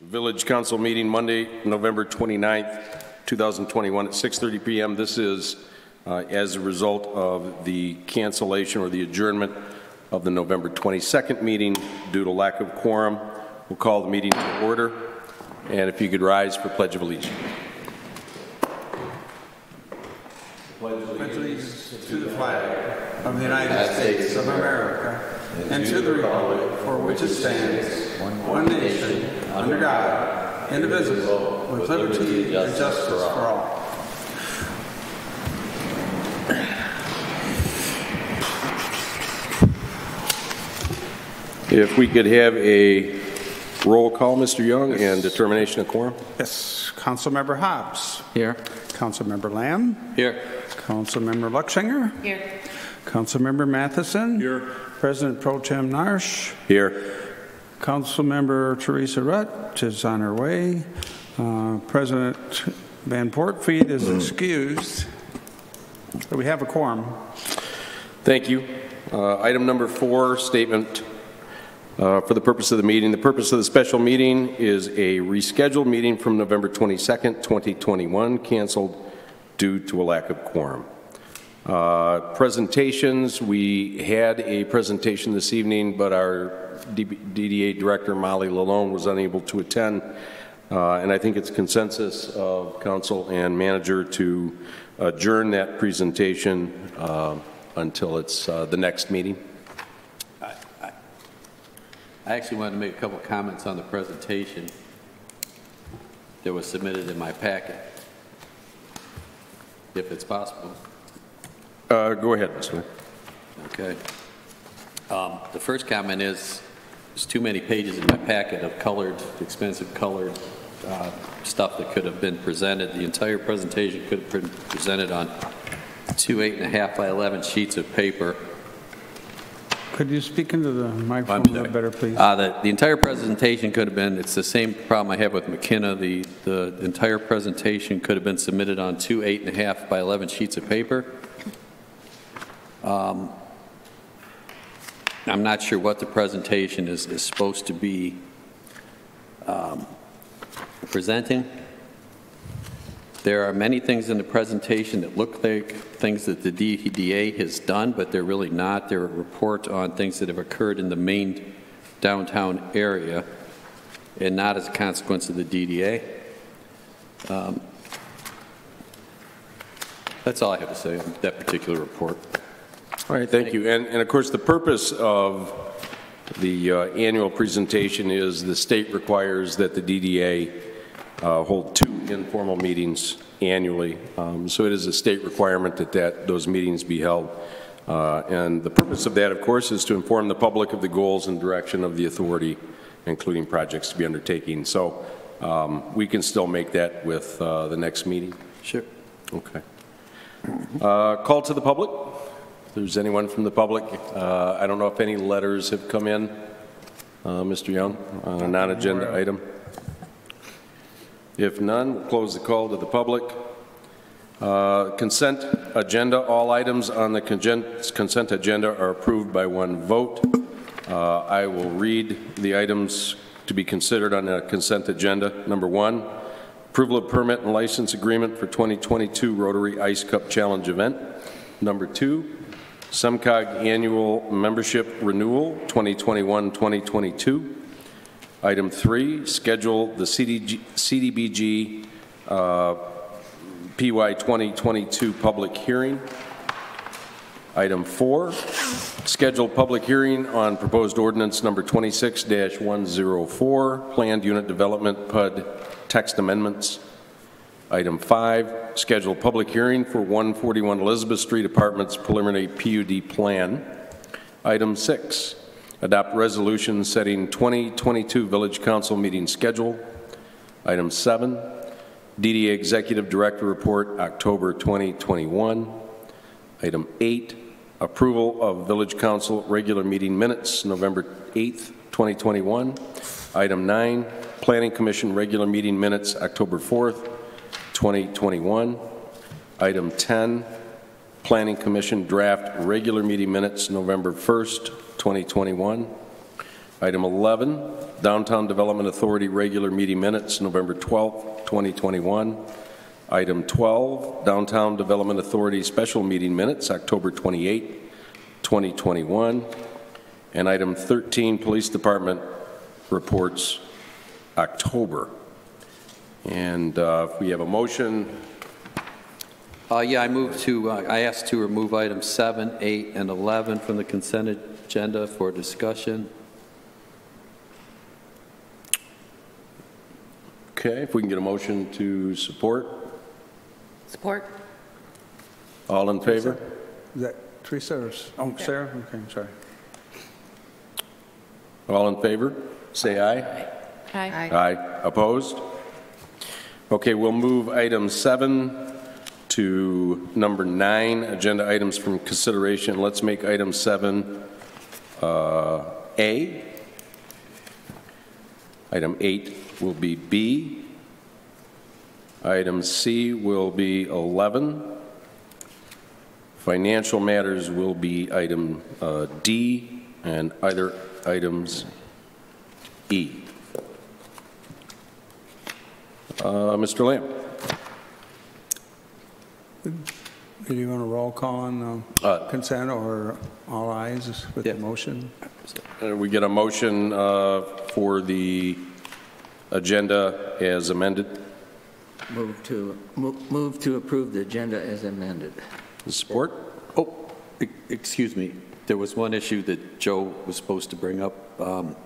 Village Council meeting Monday, November 29th, 2021 at 6:30 PM. This is uh, as a result of the cancellation or the adjournment of the November 22nd meeting due to lack of quorum. We'll call the meeting to order. And if you could rise for Pledge of Allegiance. pledge allegiance to the flag of the United States of America and to the republic for which it stands, one nation, under God, indivisible, with liberty and justice for all. If we could have a roll call, Mr. Young, and determination of quorum. Yes, Councilmember Hobbs. Here. Councilmember Lamb. Here. Councilmember Luxinger. Here. Councilmember Matheson. Here. President Pro Tem Narsh. Here. Councilmember Teresa Rutt is on her way. Uh, President Van Portfliet is excused. We have a quorum. Thank you. Uh, Item number four, statement uh, for the purpose of the meeting. The purpose of the special meeting is a rescheduled meeting from November 22nd, 2021, canceled due to a lack of quorum. Uh, Presentations, we had a presentation this evening, but our DDA Director, Molly Lalone, was unable to attend. Uh, And I think it's consensus of council and manager to adjourn that presentation uh, until it's uh, the next meeting. I actually wanted to make a couple comments on the presentation that was submitted in my packet, if it's possible. Uh, Go ahead, Mr. Mayor. Okay. Um, The first comment is, there's too many pages in my packet of colored, expensive colored uh, stuff that could have been presented. The entire presentation could have been presented on two eight and a half by 11 sheets of paper. Could you speak into the microphone a little better, please? Uh, The the entire presentation could have been, it's the same problem I have with McKenna. The the entire presentation could have been submitted on two eight and a half by 11 sheets of paper. Um, I'm not sure what the presentation is is supposed to be um, presenting. There are many things in the presentation that look like things that the DDA has done, but they're really not. They're a report on things that have occurred in the main downtown area and not as a consequence of the DDA. Um, That's all I have to say on that particular report. All right, thank you. And, and of course, the purpose of the uh, annual presentation is the state requires that the DDA uh, hold two informal meetings annually. Um, So it is a state requirement that that, those meetings be held. Uh, And the purpose of that, of course, is to inform the public of the goals and direction of the authority, including projects to be undertaking. So um, we can still make that with uh, the next meeting. Sure. Okay. Uh, Call to the public. If there's anyone from the public, uh, I don't know if any letters have come in, uh, Mr. Young, on a non-agenda item. If none, we'll close the call to the public. Uh, Consent agenda, all items on the consent agenda are approved by one vote. Uh, I will read the items to be considered on the consent agenda. Number one, approval of permit and license agreement for 2022 Rotary Ice Cup Challenge event. Number two, SEMCOG annual membership renewal 2021-2022. Item three, schedule the CDG CDBG uh, PY 2022 public hearing. Item four, schedule public hearing on proposed ordinance number 26-104, planned unit development PUD text amendments. Item five, schedule public hearing for 141 Elizabeth Street Apartments preliminary PUD plan. Item six, adopt resolution setting 2022 Village Council meeting schedule. Item seven, DDA Executive Director Report, October 2021. Item eight, approval of Village Council regular meeting minutes, November 8th, 2021. Item nine, Planning Commission regular meeting minutes, October 4th, 2021. Item 10, Planning Commission draft regular meeting minutes, November 1st, 2021. Item 11, Downtown Development Authority regular meeting minutes, November 12th, 2021. Item 12, Downtown Development Authority special meeting minutes, October 28th, 2021. And item 13, Police Department reports, October. And uh, if we have a motion, Uh, Yeah, I move to, uh, I asked to remove items 7, 8, and 11 from the consent agenda for discussion. okay, if we can get a motion to support, Support? all in favor? Is that Teresa or, s- oh, Sarah? Okay, I'm sorry. All in favor, say aye. Aye. Aye. Opposed? Okay, we'll move item seven to number nine, agenda items from consideration. Let's make item seven uh, A. Item eight will be B. Item C will be 11. Financial matters will be item uh, D, and other items E. Uh, Mr. Lamb? Do you want a roll call on Uh, consent or all eyes with the motion? Uh, We get a motion uh, for the agenda as amended. Move to, move to approve the agenda as amended. Support? Oh, excuse me, there was one issue that Joe was supposed to bring up. Um,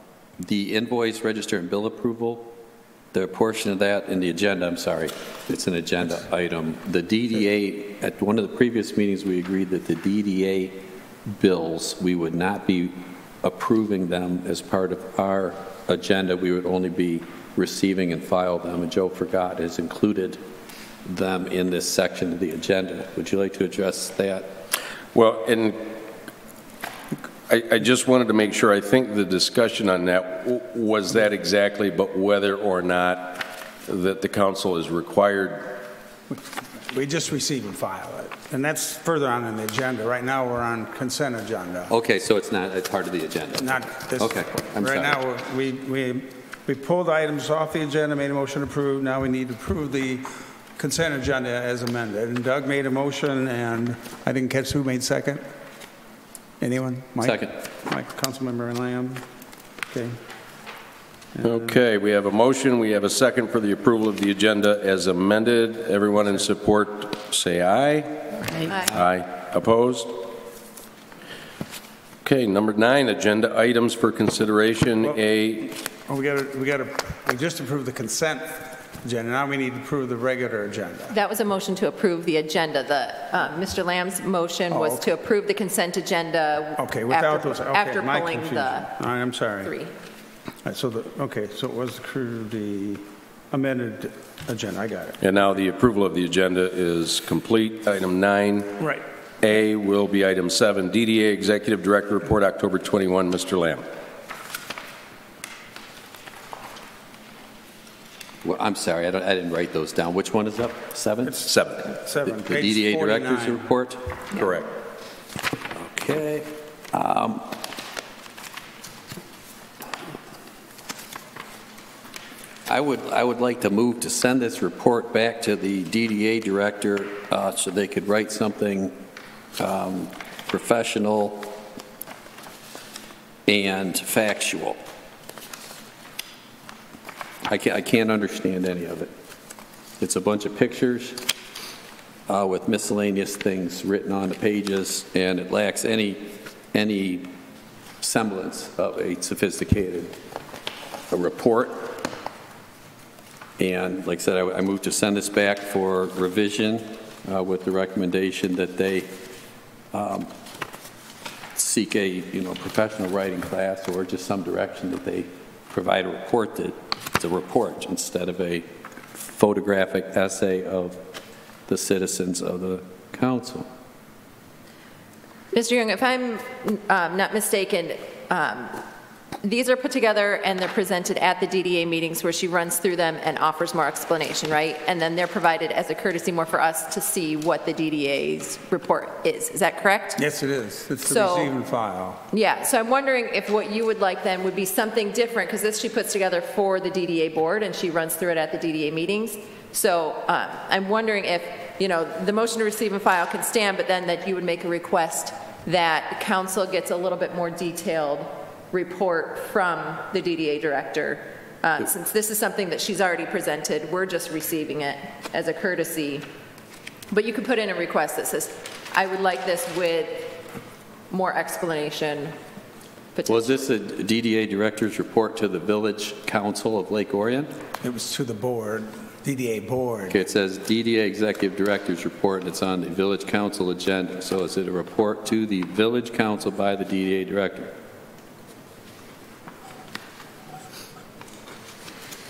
The invoice, register, and bill approval, the portion of that in the agenda, I'm sorry, it's an agenda item. The DDA, at one of the previous meetings, we agreed that the DDA bills, we would not be approving them as part of our agenda. We would only be receiving and file them, and Joe forgot, has included them in this section of the agenda. Would you like to address that? Well, and I I just wanted to make sure, I think the discussion on that, was that exactly, but whether or not that the council is required, We just receive and file it, and that's further on in the agenda. Right now, we're on consent agenda, Okay, so it's not, it's part of the agenda? not this. Okay, I'm Right sorry. now, we, we, we pulled items off the agenda, made a motion to approve. Now we need to approve the consent agenda as amended. And Doug made a motion, and I didn't catch who made second? Anyone? Mike? Second. Mike, Councilmember Lamb. Okay. Okay, we have a motion, we have a second for the approval of the agenda as amended. Everyone in support, say aye. Aye. Aye. Opposed? Okay, number nine, agenda items for consideration, A, Oh, we got to, we got to, we just approved the consent agenda. Now we need to approve the regular agenda. That was a motion to approve the agenda. The, uh, Mr. Lamb's motion Oh, was okay. to approve the consent agenda. Okay, without after- those, okay, After my pulling confusion. the All right, I'm sorry. three. All right, so the, okay, so it was through the amended agenda, I got it. and now the approval of the agenda is complete. Item nine, Right. A will be item seven, DDA Executive Director Report, October 21. Mr. Lamb. Well, I'm sorry, I don't, I didn't write those down. Which one is up? Seven? Seven. The Seven, the page DDA Director's 49. report? Correct. Okay. Um, I would, I would like to move to send this report back to the DDA Director uh, so they could write something um, professional and factual. I can't, I can't understand any of it. It's a bunch of pictures uh, with miscellaneous things written on the pages, and it lacks any, any semblance of a sophisticated a report. And like I said, I I move to send this back for revision uh, with the recommendation that they um, seek a, you know, professional writing class or just some direction that they provide a report that, a report instead of a photographic essay of the citizens of the council. Mr. Young, if I'm um, not mistaken, um, these are put together and they're presented at the DDA meetings where she runs through them and offers more explanation, right? And then they're provided as a courtesy more for us to see what the DDA's report is. Is that correct? Yes, it is. It's the So- receive and file. Yeah, so I'm wondering if what you would like then would be something different, because this she puts together for the DDA board, and she runs through it at the DDA meetings. So um, I'm wondering if, you know, the motion to receive and file can stand, but then that you would make a request that council gets a little bit more detailed report from the DDA director. Uh, Since this is something that she's already presented, we're just receiving it as a courtesy. But you could put in a request that says, I would like this with more explanation. Was this a DDA director's report to the Village Council of Lake Orion? It was to the board, DDA board. Okay, it says DDA Executive Director's Report, and it's on the Village Council agenda. So is it a report to the Village Council by the DDA Director?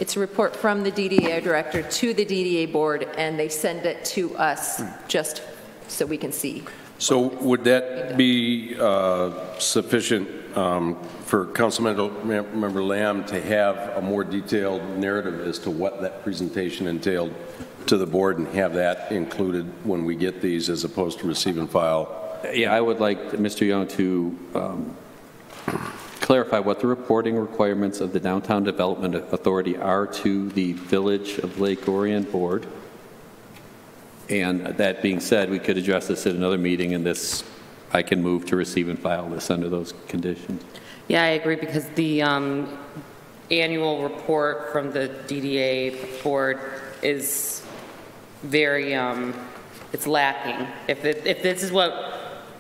It's a report from the DDA director to the DDA board, and they send it to us just so we can see. So would that be uh, sufficient um, for Councilmember Member Lamb to have a more detailed narrative as to what that presentation entailed to the board and have that included when we get these as opposed to receive and file? Yeah, I would like Mr. Young to um, clarify what the reporting requirements of the Downtown Development Authority are to the Village of Lake Orion Board. And that being said, we could address this at another meeting, and this, I can move to receive and file this under those conditions. Yeah, I agree, because the um, annual report from the DDA board is very, um, it's lacking. If, it- if this is what,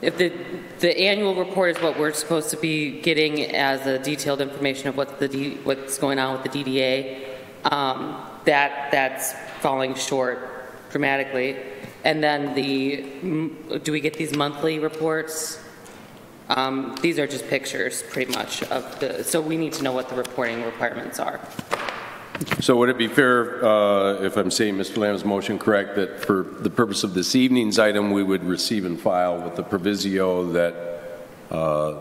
if the, the annual report is what we're supposed to be getting as a detailed information of what the, D- what's going on with the DDA, um, that, that's falling short dramatically. And then the, do we get these monthly reports? Um, These are just pictures, pretty much, of the, so we need to know what the reporting requirements are. So would it be fair, uh, if I'm saying Mr. Lamb's motion correct, that for the purpose of this evening's item, we would receive and file with the proviso that uh,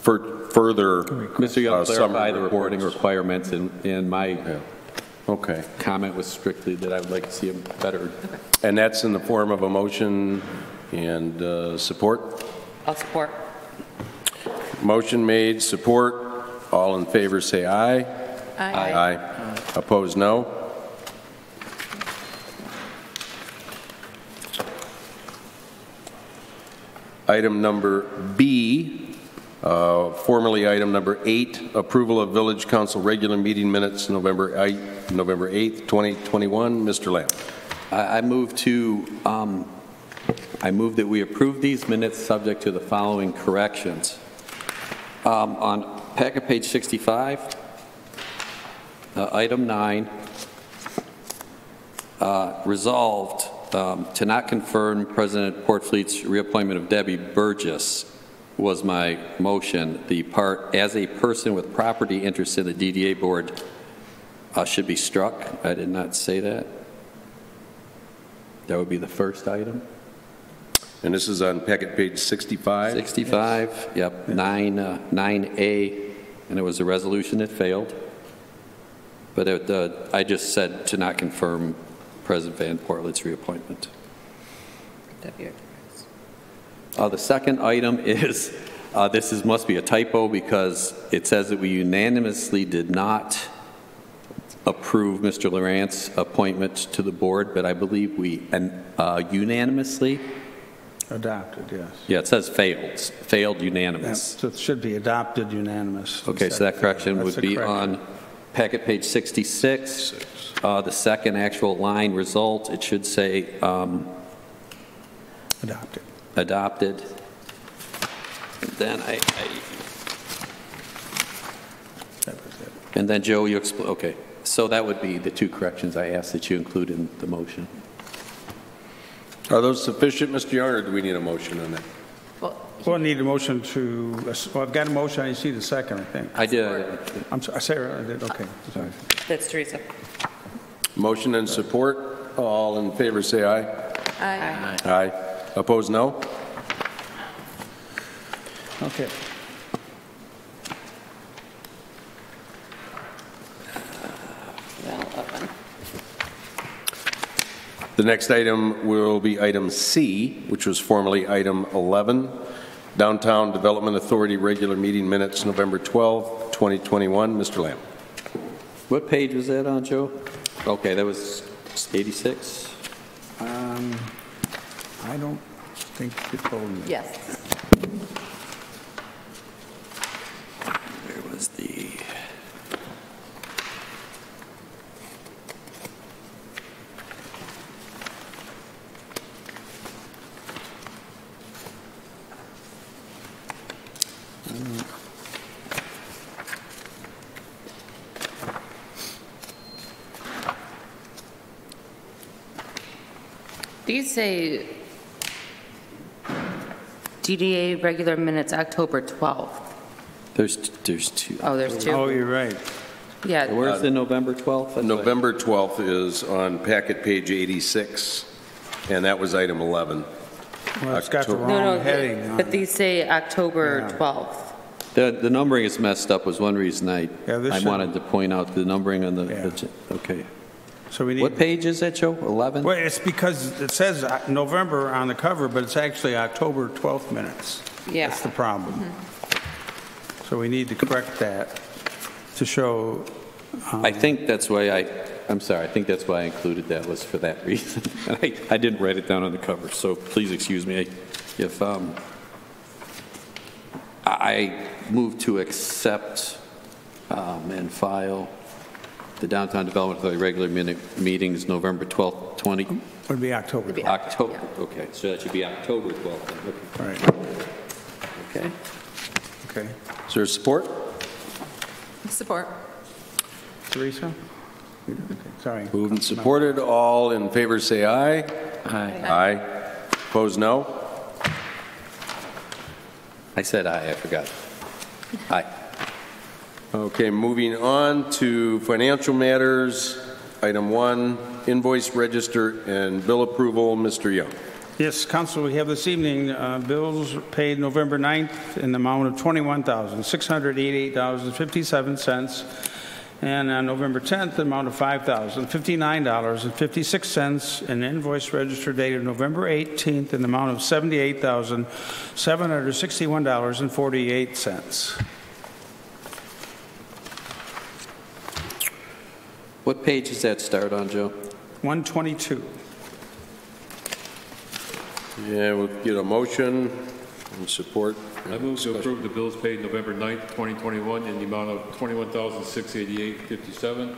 fur- further... Mr. Young, uh, summer clarify the reporting requirements, and, and my Yeah. Okay. comment was strictly that I would like to see a better, And that's in the form of a motion and uh, support? I'll support. Motion made, support. All in favor, say aye. Aye. Aye. Opposed, no. Item number B, uh, formerly item number eight, approval of Village Council regular meeting minutes, November 8, November 8th, 2021. Mr. Lamb. I I move to, um, I move that we approve these minutes subject to the following corrections. Um, On packet page 65, uh, item nine, uh, resolved um, to not confirm President Portfliet's reappointment of Debbie Burgess was my motion. The part, as a person with property interest in the DDA board, uh, should be struck. I did not say that. That would be the first item. And this is on packet page 65. 65, yep, 9, uh, 9A, and it was a resolution that failed. But it, uh, I just said to not confirm President Van Portfliet's reappointment. Uh, The second item is, uh, this is, must be a typo because it says that we unanimously did not approve Mr. Lawrence appointment to the board, but I believe we and, uh, unanimously, Adopted, yes. yeah, it says failed, failed Yeah, unanimous. So it should be adopted unanimous. Okay, so that correction That's would the be correction. on packet page 66. Uh, The second actual line result, it should say um, Adopted. adopted. And Then I, I- That and then Joe, you expl, okay. So that would be the two corrections I asked that you include in the motion. Are those sufficient, Mr. Young, or do we need a motion on that? Well, I need a motion to, well, I've got a motion, I didn't see the second, I think. I did. I'm sorry, Sarah, I did, okay, sorry. That's Teresa. Motion and support. All in favor, say aye. Aye. Aye. Opposed, no? Okay. That'll open. The next item will be item C, which was formerly item 11, Downtown Development Authority regular meeting minutes, November 12, 2021. Mr. Lamb. What page was that on, Joe? Okay, that was 86? Um, I don't think you told me. Yes. Say DDA regular minutes, October 12th. There's, there's two. Oh, there's Oh, two? you're right. Yeah, Where's the November 12th? That's November 12th is on packet page 86, and that was item 11. Well, it's got the October. no, wrong no, heading on but it. these say October Yeah. 12th. The, the numbering is messed up was one reason I, Yeah, this I should- wanted to point out the numbering on the, Yeah. okay. So we need. What page is that, Joe? 11? well, it's because it says uh, November on the cover, but it's actually October 12th minutes. Yeah. That's the problem. So we need to correct that to show, I think that's why I, I'm sorry, I think that's why I included that was for that reason. I, I didn't write it down on the cover, so please excuse me if, um, I move to accept um, and file the Downtown Development Authority regular minute meetings, November 12th, 20, would be October 12th. October, okay, so that should be October 12th, then, Right, okay? okay. Is there support? Support. Teresa? Okay, Sorry. Moved and supported. All in favor, say aye. Aye. Aye. Opposed, no. I said aye, I forgot. Aye. Okay, moving on to financial matters. Item one, invoice register and bill approval. Mr. Young. Yes, Council, we have this evening uh, bills paid November 9th in the amount of $21,688.57, and on November 10th, the amount of $5,059.56, and invoice register dated November 18th in the amount of $78,761.48. What page does that start on, Joe? 122. Yeah, we'll get a motion and support. I move to approve the bills paid November 9th, 2021, in the amount of $21,688.57,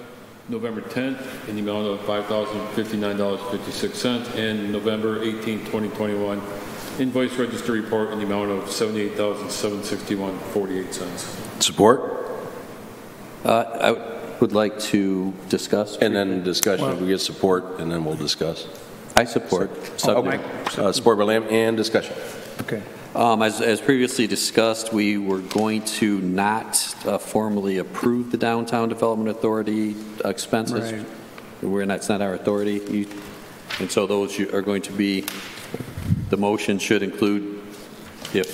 November 10th, in the amount of $5,059.56, and November 18th, 2021, invoice register report in the amount of $78,761.48. Support? Uh, I would like to discuss. And then discussion. if We get support, and then we'll discuss. I support. Subject- Uh, Support by Lamb and discussion. Okay. Um, As as previously discussed, we were going to not uh, formally approve the Downtown Development Authority expenses. Right. We're not, it's not our authority. You- And so those are going to be, the motion should include, if,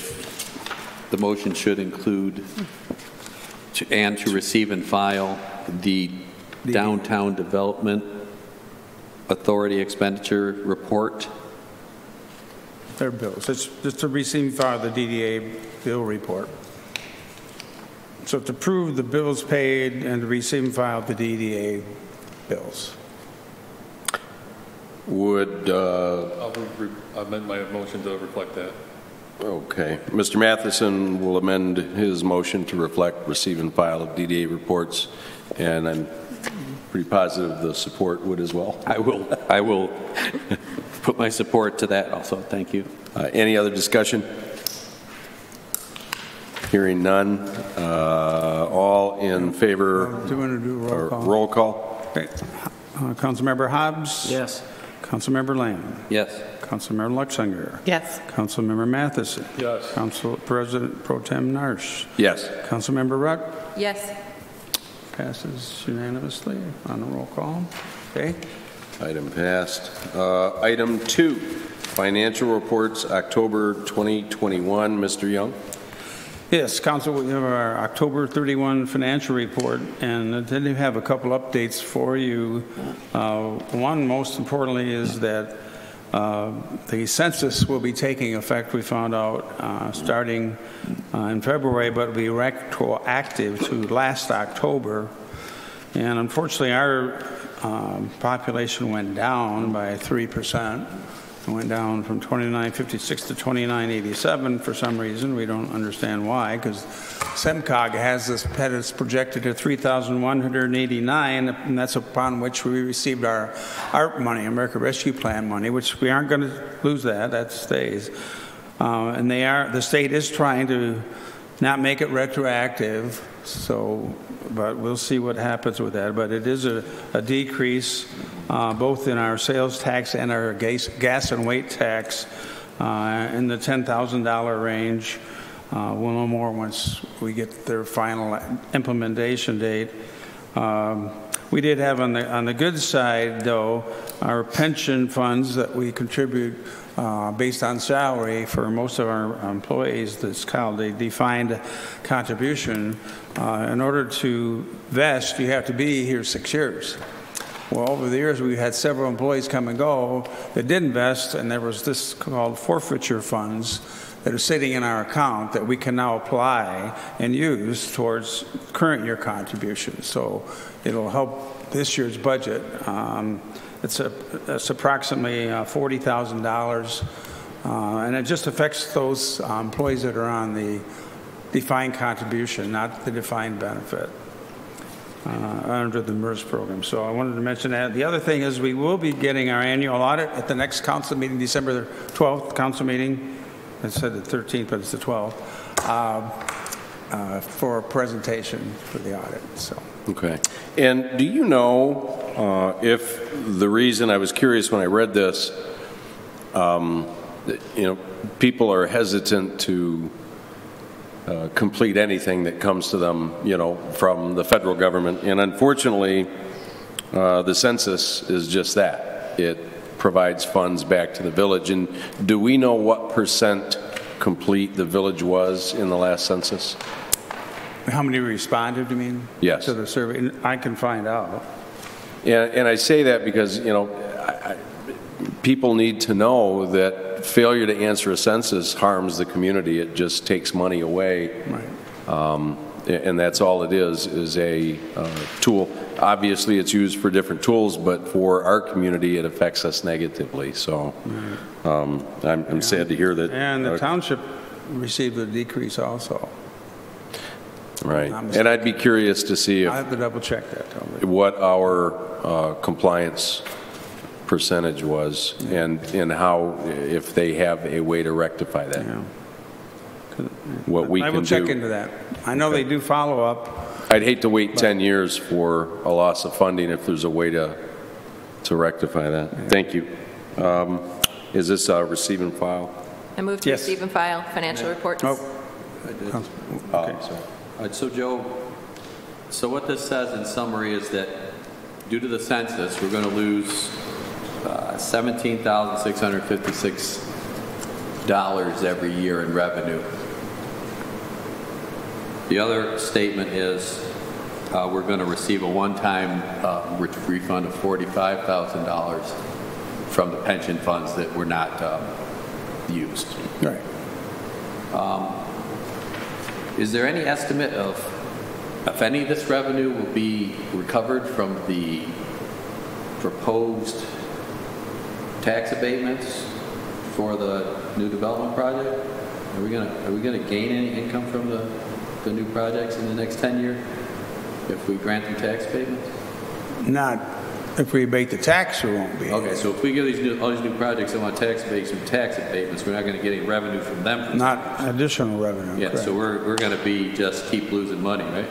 the motion should include, to- and to receive and file the Downtown Development Authority expenditure report. Their bills. It's just to receive and file the DDA bill report. So to approve the bills paid and to receive and file the DDA bills. Would, uh, I'll re- amend my motion to reflect that. okay, Mr. Matheson will amend his motion to reflect receive and file of DDA reports, and I'm pretty positive the support would as well. I will, I will put my support to that also. Thank you. Uh, Any other discussion? Hearing none. Uh, All in favor? Do you want to do a or roll call? Roll call. Okay. Uh, Councilmember Hobbs? Yes. Councilmember Lamb? Yes. Councilmember Luxinger? Yes. Councilmember Matheson? Yes. Council President Pro Tem Narsh? Yes. Councilmember Rutt? Yes. Passes unanimously on the roll call. Okay. Item passed. Uh, Item two, financial reports, October 2021. Mr. Young? Yes, Council, we have our October 31 financial report, and I we have a couple updates for you. Uh, One, most importantly, is that uh, the census will be taking effect, we found out, uh, starting uh, in February, but it'll be retroactive to last October. And unfortunately, our um, population went down by 3%. It went down from 2956 to 2987 for some reason. We don't understand why, because SEMCOG has this, had it projected at 3,189, and that's upon which we received our ARP money, American Rescue Plan money, which we aren't going to lose that, that stays. Uh, And they are, the state is trying to not make it retroactive, so, but we'll see what happens with that. But it is a, a decrease uh, both in our sales tax and our gas, gas and weight tax uh, in the $10,000 range. Uh, We'll know more once we get their final implementation date. Um, We did have on the, on the good side, though, our pension funds that we contribute uh, based on salary for most of our employees, that's called a defined contribution. Uh, In order to vest, you have to be here six years. Well, over the years, we've had several employees come and go that did invest, and there was this called forfeiture funds that are sitting in our account that we can now apply and use towards current year contributions. So it'll help this year's budget. Um, It's a- it's approximately uh, $40,000, uh, and it just affects those uh, employees that are on the defined contribution, not the defined benefit under the MERS program. So I wanted to mention that. The other thing is we will be getting our annual audit at the next council meeting, December 12th council meeting. I said the 13th, but it's the 12th, uh, uh, for a presentation for the audit, so. Okay. And do you know uh, if the reason, I was curious when I read this, um, you know, people are hesitant to uh, complete anything that comes to them, you know, from the federal government. And unfortunately, uh, the census is just that. It provides funds back to the village. And do we know what percent complete the village was in the last census? How many responded, you mean? Yes. To the survey? And I can find out. And, and I say that because, you know, I, I, people need to know that failure to answer a census harms the community. It just takes money away. Right. Um, and that's all it is, is a uh, tool. Obviously, it's used for different tools, but for our community, it affects us negatively. So um, I'm, I'm sad to hear that. And the township received a decrease also. Right. And I'd be curious to see I'll have to double check that, what our uh, compliance percentage was and, and how, if they have a way to rectify that. Yeah. What we I can will check do. into that. I know they do follow up. I'd hate to wait 10 years for a loss of funding if there's a way to, to rectify that. Thank you. Um, Is this a receive and file? I move to Yes. receive and file financial reports. Oh, I did. okay. All right, so Joe, so what this says in summary is that due to the census, we're going to lose uh, $17,656 every year in revenue. The other statement is uh, we're going to receive a one-time uh, refund of $45,000 from the pension funds that were not um, used. Right. Is there any estimate of, if any of this revenue will be recovered from the proposed tax abatements for the new development project? Are we gonna, are we gonna gain any income from the, the new projects in the next 10 year if we grant them tax abatements? Not, if we abate the tax, we won't be. Okay, so if we give these new, all these new projects that want tax abatements, from tax abatements, we're not gonna get any revenue from them. Not additional revenue. Yeah, so we're, we're gonna be, just keep losing money, right?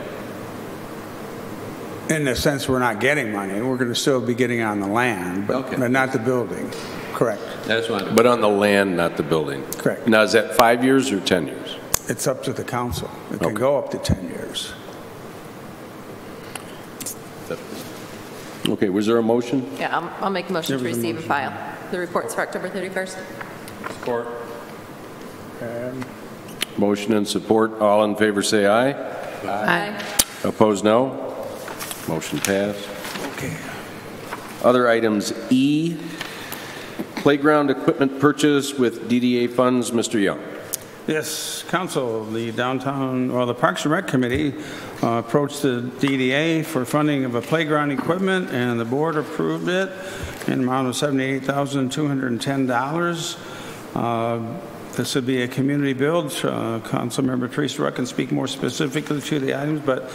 In the sense, we're not getting money, we're going to still be getting on the land, but Okay. but not the building. Correct. I just wanted. But on the land, not the building. Correct. Now, is that five years or 10 years? It's up to the council. It can Okay. go up to 10 years. Okay, was there a motion? Yeah, I'll, I'll make a motion to There was a receive and motion. file the reports for October 31st. Support. Motion and support. All in favor, say aye. Aye. Opposed, no. Motion passed. Okay. Other items, E, playground equipment purchase with DDA funds. Mr. Young. Yes, council, the downtown, well, the Parks and Rec Committee uh, approached the DDA for funding of a playground equipment, and the board approved it in amount of $78,210. Uh, This would be a community build. Uh, Councilmember Teresa Rutt can speak more specifically to the items, but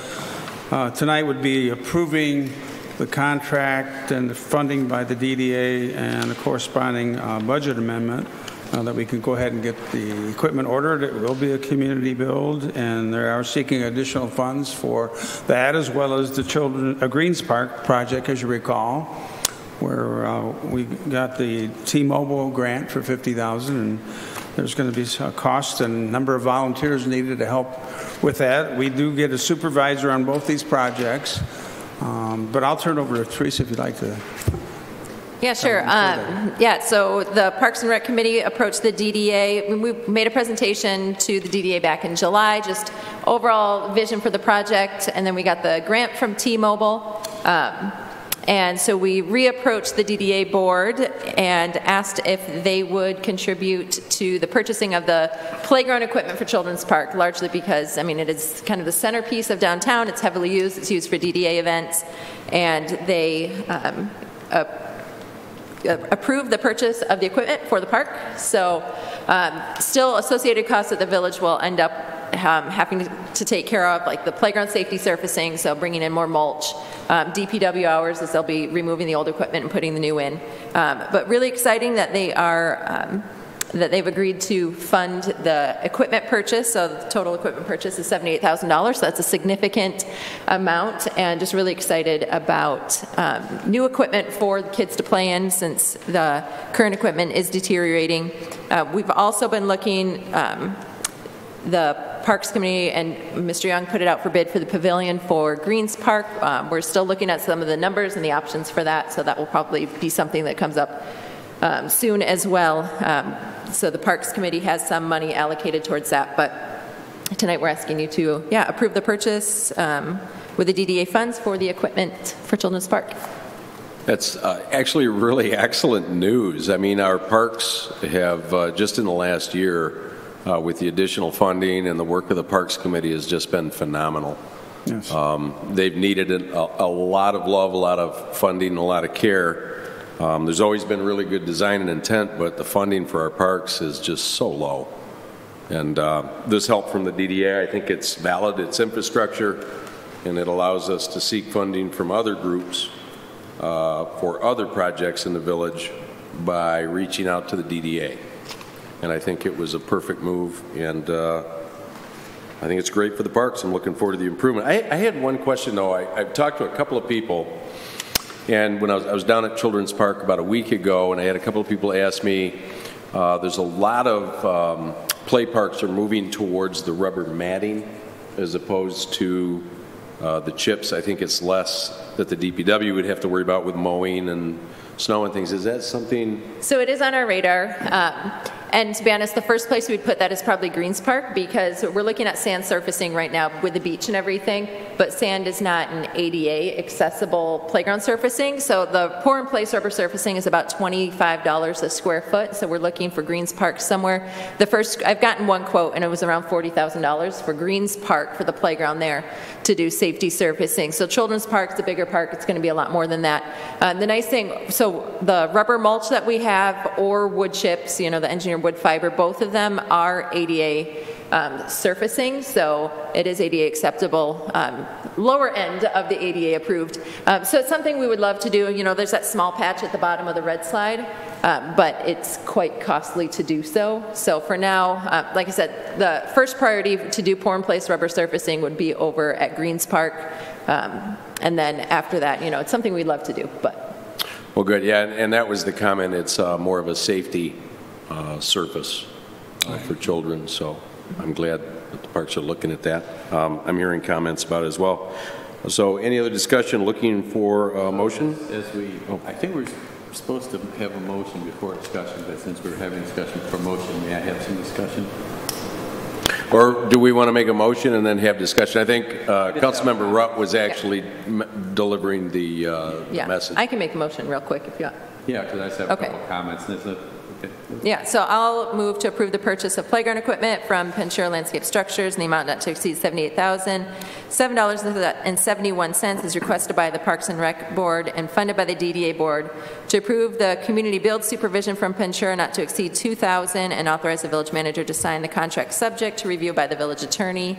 uh, tonight would be approving the contract and the funding by the DDA and a corresponding uh, budget amendment uh, that we can go ahead and get the equipment ordered. It will be a community build, and they are seeking additional funds for that, as well as the Children, uh, Greens Park project, as you recall, where uh, we got the T-Mobile grant for 50000 and there's going to be a cost and number of volunteers needed to help with that. We do get a supervisor on both these projects, Um, but I'll turn it over to Teresa if you'd like to. Yeah, sure. Um, Yeah, so the Parks and Rec Committee approached the DDA. We- We made a presentation to the DDA back in July, just overall vision for the project, and then we got the grant from T-Mobile. Um, And so we reapproached the DDA board and asked if they would contribute to the purchasing of the playground equipment for Children's Park, largely because, I mean, it is kind of the centerpiece of downtown. It's heavily used. It's used for DDA events. And they um, uh, approve the purchase of the equipment for the park. So um, still associated costs that the village will end up um, having to- to take care of, like the playground safety surfacing, so bringing in more mulch, um, DPW hours as they'll be removing the old equipment and putting the new in. Um, But really exciting that they are, um, that they've agreed to fund the equipment purchase, so the total equipment purchase is $78,000, so that's a significant amount, and just really excited about um, new equipment for the kids to play in since the current equipment is deteriorating. Uh, We've also been looking, um, the Parks Committee and Mr. Young put it out for bid for the pavilion for Greens Park. Um, We're still looking at some of the numbers and the options for that, so that will probably be something that comes up um, soon as well. Um, So the Parks Committee has some money allocated towards that, but tonight we're asking you to, yeah, approve the purchase um, with the DDA funds for the equipment for Children's Park. That's uh, actually really excellent news. I mean, our parks have, uh, just in the last year, uh, with the additional funding and the work of the Parks Committee has just been phenomenal. Yes. Um, They've needed a a lot of love, a lot of funding, a lot of care. Um, There's always been really good design and intent, but the funding for our parks is just so low. And uh, this help from the DDA, I think it's valid, it's infrastructure, and it allows us to seek funding from other groups uh, for other projects in the village by reaching out to the DDA. And I think it was a perfect move, and uh, I think it's great for the parks. I'm looking forward to the improvement. I I had one question, though. I- I've talked to a couple of people, and when I was I was down at Children's Park about a week ago, and I had a couple of people ask me, uh, there's a lot of um, play parks are moving towards the rubber matting as opposed to uh, the chips. I think it's less that the DPW would have to worry about with mowing and snow and things. Is that something? So it is on our radar. Um, And to be honest, the first place we'd put that is probably Greens Park because we're looking at sand surfacing right now with the beach and everything, but sand is not an ADA accessible playground surfacing. So the pour in place rubber surfacing is about $25 a square foot. So we're looking for Greens Park somewhere. The first, I've gotten one quote and it was around $40,000 for Greens Park for the playground there to do safety surfacing. So Children's Park's a bigger park, it's going to be a lot more than that. Uh, The nice thing, so the rubber mulch that we have or wood chips, you know, the engineered wood fiber, both of them are ADA um, surfacing, so it is ADA acceptable, um, lower end of the ADA approved. Um, So it's something we would love to do, you know, there's that small patch at the bottom of the red slide, um, but it's quite costly to do so. So for now, uh, like I said, the first priority to do pour-in-place rubber surfacing would be over at Greens Park, Um, and then after that, you know, it's something we'd love to do, but Well, good, yeah, and- and that was the comment. It's uh, more of a safety uh, surface uh, for children, so I'm glad that the parks are looking at that. Um, I'm hearing comments about it as well. So any other discussion, looking for a motion? As we, I think we're supposed to have a motion before discussion, but since we're having discussion for motion, may I have some discussion? Or do we want to make a motion and then have discussion? I think uh, Councilmember Rutt was actually m- delivering the uh, the Yeah, message. I can make a motion real quick if you want. Yeah, because I just have a Okay. couple of comments. Is it- okay. Yeah, so I'll move to approve the purchase of playground equipment from Penchura Landscape Structures in the amount not to exceed $78,007.71 as requested by the Parks and Rec Board and funded by the DDA Board to approve the community build supervision from Penchura not to exceed 2,000 and authorize the village manager to sign the contract subject to review by the village attorney.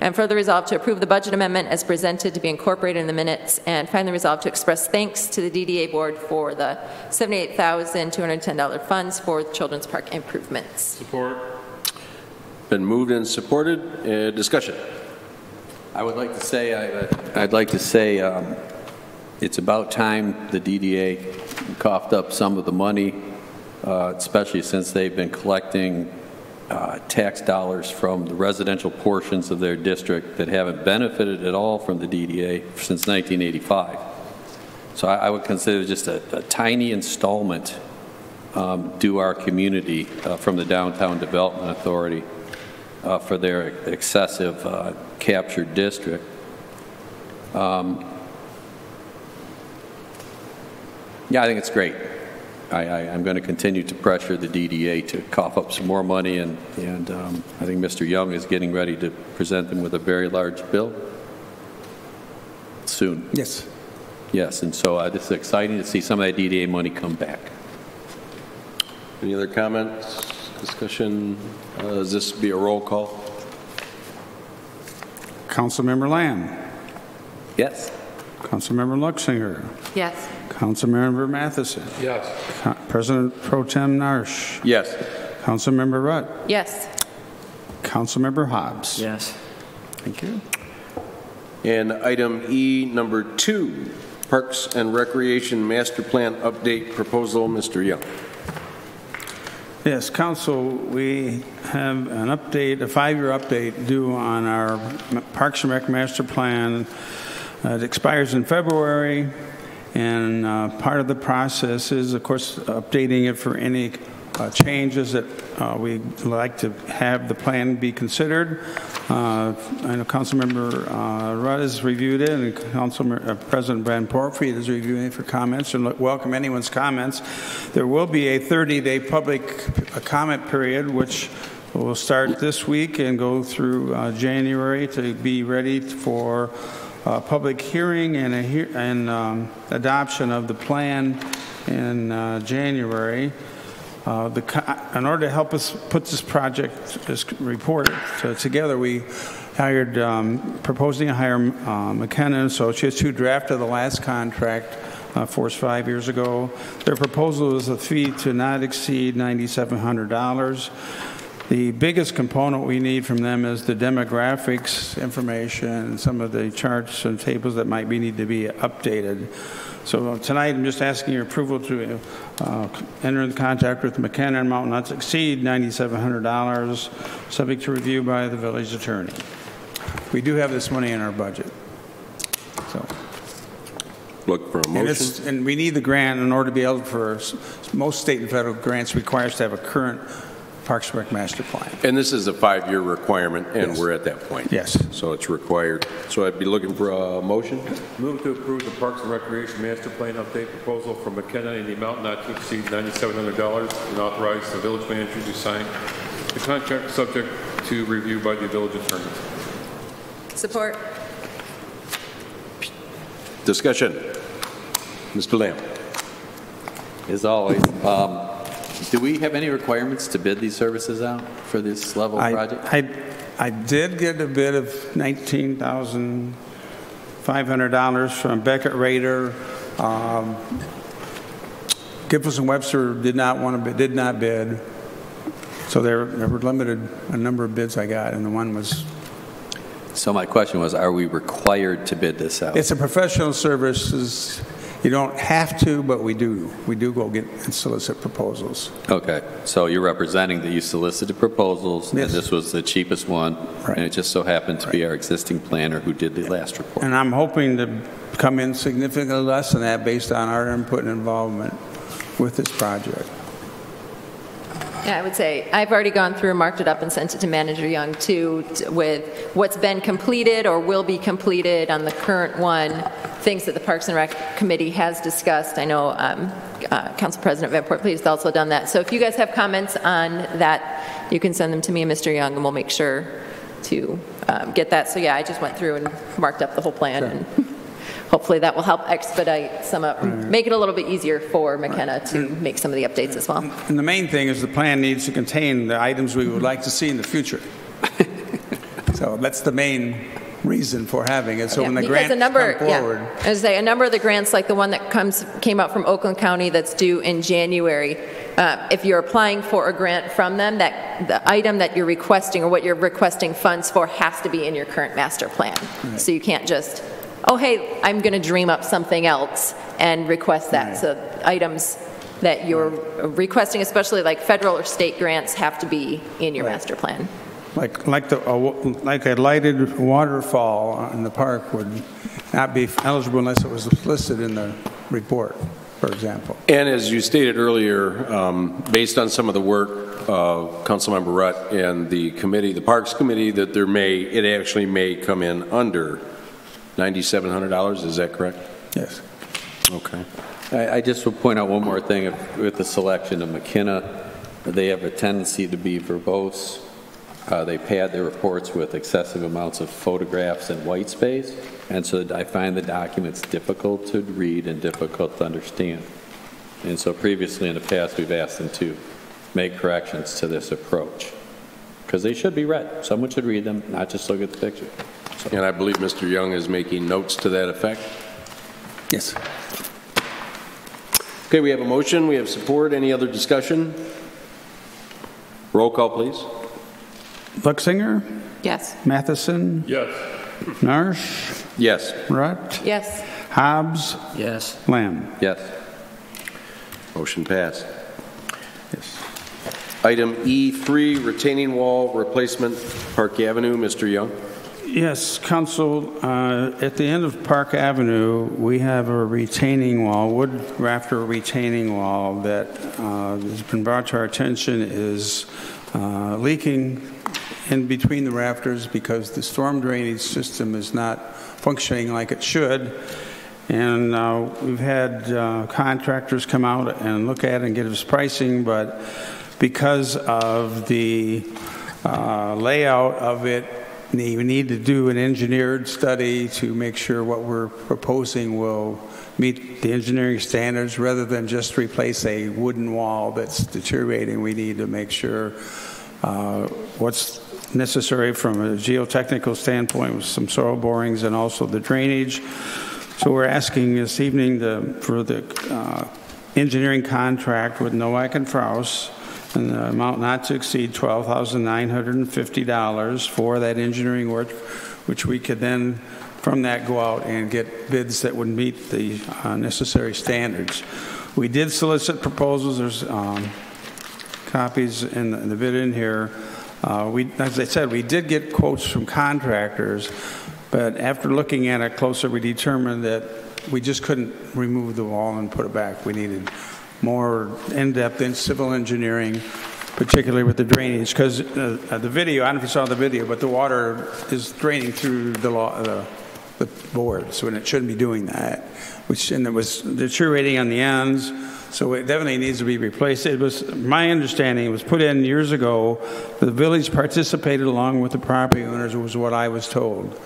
And further resolve to approve the budget amendment as presented to be incorporated in the minutes. And finally resolve to express thanks to the DDA Board for the $78,210 funds for children's park improvements. Support. Been moved and supported. Uh, Discussion. I would like to say, I- I'd like to say, um, it's about time the DDA coughed up some of the money, uh, especially since they've been collecting uh, tax dollars from the residential portions of their district that haven't benefited at all from the DDA since 1985. So I I would consider just a a tiny installment um, due our community uh, from the Downtown Development Authority uh, for their excessive uh, captured district. Um, Yeah, I think it's great. I, I, I'm going to continue to pressure the DDA to cough up some more money, and, and um, I think Mr. Young is getting ready to present them with a very large bill soon. Yes. Yes, and so uh, this is exciting to see some of that DDA money come back. Any other comments, discussion? Uh, Does this be a roll call? Councilmember Lamb. Yes. Councilmember Luxinger. Yes. Councilmember Matheson. Yes. Co- President Pro Tem Narsh. Yes. Councilmember Rutt. Yes. Councilmember Hobbs. Yes. Thank you. And item E, number two, Parks and Recreation Master Plan Update Proposal, Mr. Young. Yes, council, we have an update, a five-year update due on our Parks and Rec Master Plan. Uh, It expires in February, and uh, part of the process is, of course, updating it for any uh, changes that uh, we'd like to have the plan be considered. Uh, I know Councilmember uh, Rutt has reviewed it, and Councilmember, uh, President Brad Portfliet is reviewing it for comments, and welcome anyone's comments. There will be a 30-day public uh, comment period, which will start this week and go through uh, January to be ready for a public hearing and a hear- and um, adoption of the plan in uh, January. Uh, the In order to help us put this project, this report uh, together, we hired, um, proposing to hire uh, McKenna Associates, who drafted the last contract uh, for us five years ago. Their proposal is a fee to not exceed $9,700. The biggest component we need from them is the demographics information, and some of the charts and tables that might be, need to be updated. So tonight, I'm just asking your approval to uh, enter into contact with McKenna and amount not to exceed $9,700, subject to review by the village attorney. We do have this money in our budget. So, Look for a and motion. it's, and we need the grant in order to be able for, most state and federal grants requires to have a current Parks and Rec master plan. And this is a five-year requirement, and Yes. we're at that point. Yes. So it's required. So I'd be looking for a motion. Move to approve the Parks and Recreation Master Plan Update Proposal from McKenna in the amount not to exceed $9,700 and authorize the village manager to sign the contract subject to review by the village attorney. Support. Discussion. Mr. Lamb. As always, um, do we have any requirements to bid these services out for this level I, project? I, I did get a bid of $19,500 from Beckett Raeder. Um, Giffels and Webster did not want to, bid did not bid. So there there were limited, a number of bids I got, and the one was, So my question was, are we required to bid this out? it's a professional services. You don't have to, but we do. We do go get and solicit proposals. Okay, so you're representing that you solicited proposals, and this was the cheapest one, Right. and it just so happened to be our existing planner who did the last report. And I'm hoping to come in significantly less than that based on our input and involvement with this project. Yeah, I would say, I've already gone through, marked it up, and sent it to Manager Young, too, t- with what's been completed or will be completed on the current one, things that the Parks and Rec Committee has discussed. I know um, uh, Council President Van Portfliet has also done that. So if you guys have comments on that, you can send them to me and Mr. Young, and we'll make sure to um, get that. So yeah, I just went through and marked up the whole plan, and hopefully that will help expedite some, of- make it a little bit easier for McKenna to make some of the updates as well. And the main thing is the plan needs to contain the items we would like to see in the future. So that's the main reason for having it, so when Yeah, the because a grants number- come yeah. forward. As I say, a number of the grants, like the one that comes, came out from Oakland County that's due in January, uh, if you're applying for a grant from them, that, the item that you're requesting or what you're requesting funds for has to be in your current master plan. So you can't just, oh, hey, I'm going to dream up something else and request that. So items that you're requesting, especially like federal or state grants, have to be in your Right. master plan. Like, like the, a like a lighted waterfall in the park would not be eligible unless it was listed in the report, for example. And as you stated earlier, um, based on some of the work, uh, Councilmember Rutt and the committee, the Parks Committee, that there may, it actually may come in under $9,700, is that correct? Yes. Okay. I, I just will point out one more thing If- with the selection of McKenna. They have a tendency to be verbose. Uh, They pad their reports with excessive amounts of photographs and white space, and so I find the documents difficult to read and difficult to understand. And so previously in the past, we've asked them to make corrections to this approach, because they should be read. Someone should read them, not just look at the picture. And I believe Mr. Young is making notes to that effect. Yes. Okay, we have a motion, we have support, any other discussion? Roll call, please. Luxinger, Yes. Matheson, Yes. Narsh, Yes. Rutt, Yes. Hobbs, Yes. Lamb. Yes. Motion passed. Yes. Item E3, retaining wall replacement, Park Avenue, Mr. Young. Yes, Council, uh, at the end of Park Avenue, we have a retaining wall, wood rafter retaining wall that uh, has been brought to our attention is uh, leaking in between the rafters because the storm drainage system is not functioning like it should. And uh, we've had uh, contractors come out and look at it and give us pricing, but because of the uh, layout of it, we need to do an engineered study to make sure what we're proposing will meet the engineering standards rather than just replace a wooden wall that's deteriorating. We need to make sure uh, what's necessary from a geotechnical standpoint with some soil borings and also the drainage. So we're asking this evening the- for the uh, engineering contract with Nowak and Fraus in the amount not to exceed $12,950 for that engineering work, which we could then, from that, go out and get bids that would meet the uh, necessary standards. We did solicit proposals, there's um, copies in the- in the bid in here. Uh, We, as I said, we did get quotes from contractors, but after looking at it closer, we determined that we just couldn't remove the wall and put it back. We needed more in-depth in civil engineering, particularly with the drainage, because uh, uh, the video, I don't know if you saw the video, but the water is draining through the law- the the boards, when it shouldn't be doing that, which, and it was deteriorating on the ends, so it definitely needs to be replaced. It was, my understanding, it was put in years ago, the village participated along with the property owners, was what I was told.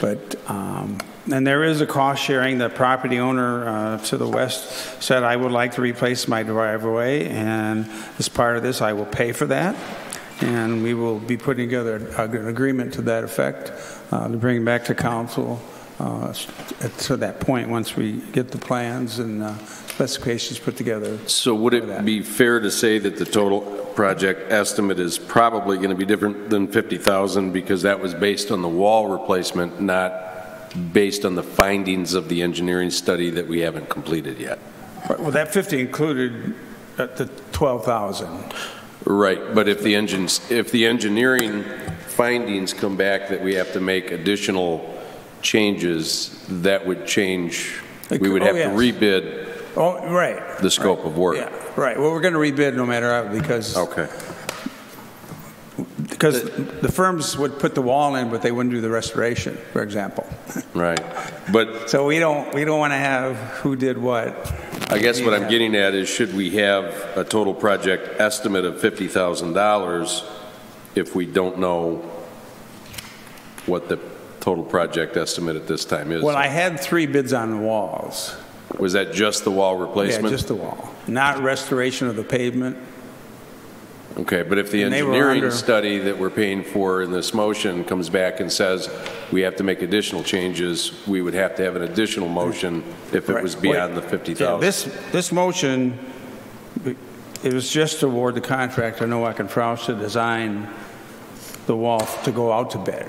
But, um, and there is a cost sharing, the property owner uh, to the west said, I would like to replace my driveway, and as part of this, I will pay for that. And we will be putting together an agreement to that effect, uh, to bring back to council uh, to that point, once we get the plans and uh, specifications put together. So would it be fair to say that the total project estimate is probably going to be different than 50,000 because that was based on the wall replacement, not based on the findings of the engineering study that we haven't completed yet? Well, that 50 included uh, the 12,000. Right, but if the engines, if the engineering findings come back that we have to make additional changes, that would change, It we would oh, have to rebid Oh, right. the scope of work. Yeah, right. Well, we're going to rebid no matter how, because, Okay. because the firms would put the wall in, but they wouldn't do the restoration, for example. Right. But So we don't, we don't want to have who did what. I guess what I'm getting at is, should we have a total project estimate of $50,000 if we don't know what the total project estimate at this time is? Well, I had three bids on the walls. Was that just the wall replacement? Yeah, replacement? just the wall, not restoration of the pavement. Okay, but if the And they were engineering under- study that we're paying for in this motion comes back and says we have to make additional changes, we would have to have an additional motion if it was Right. beyond the Yeah, 50,000. This, this motion, it was just to award the contract to Nowak and Fraus to design the wall to go out to bid.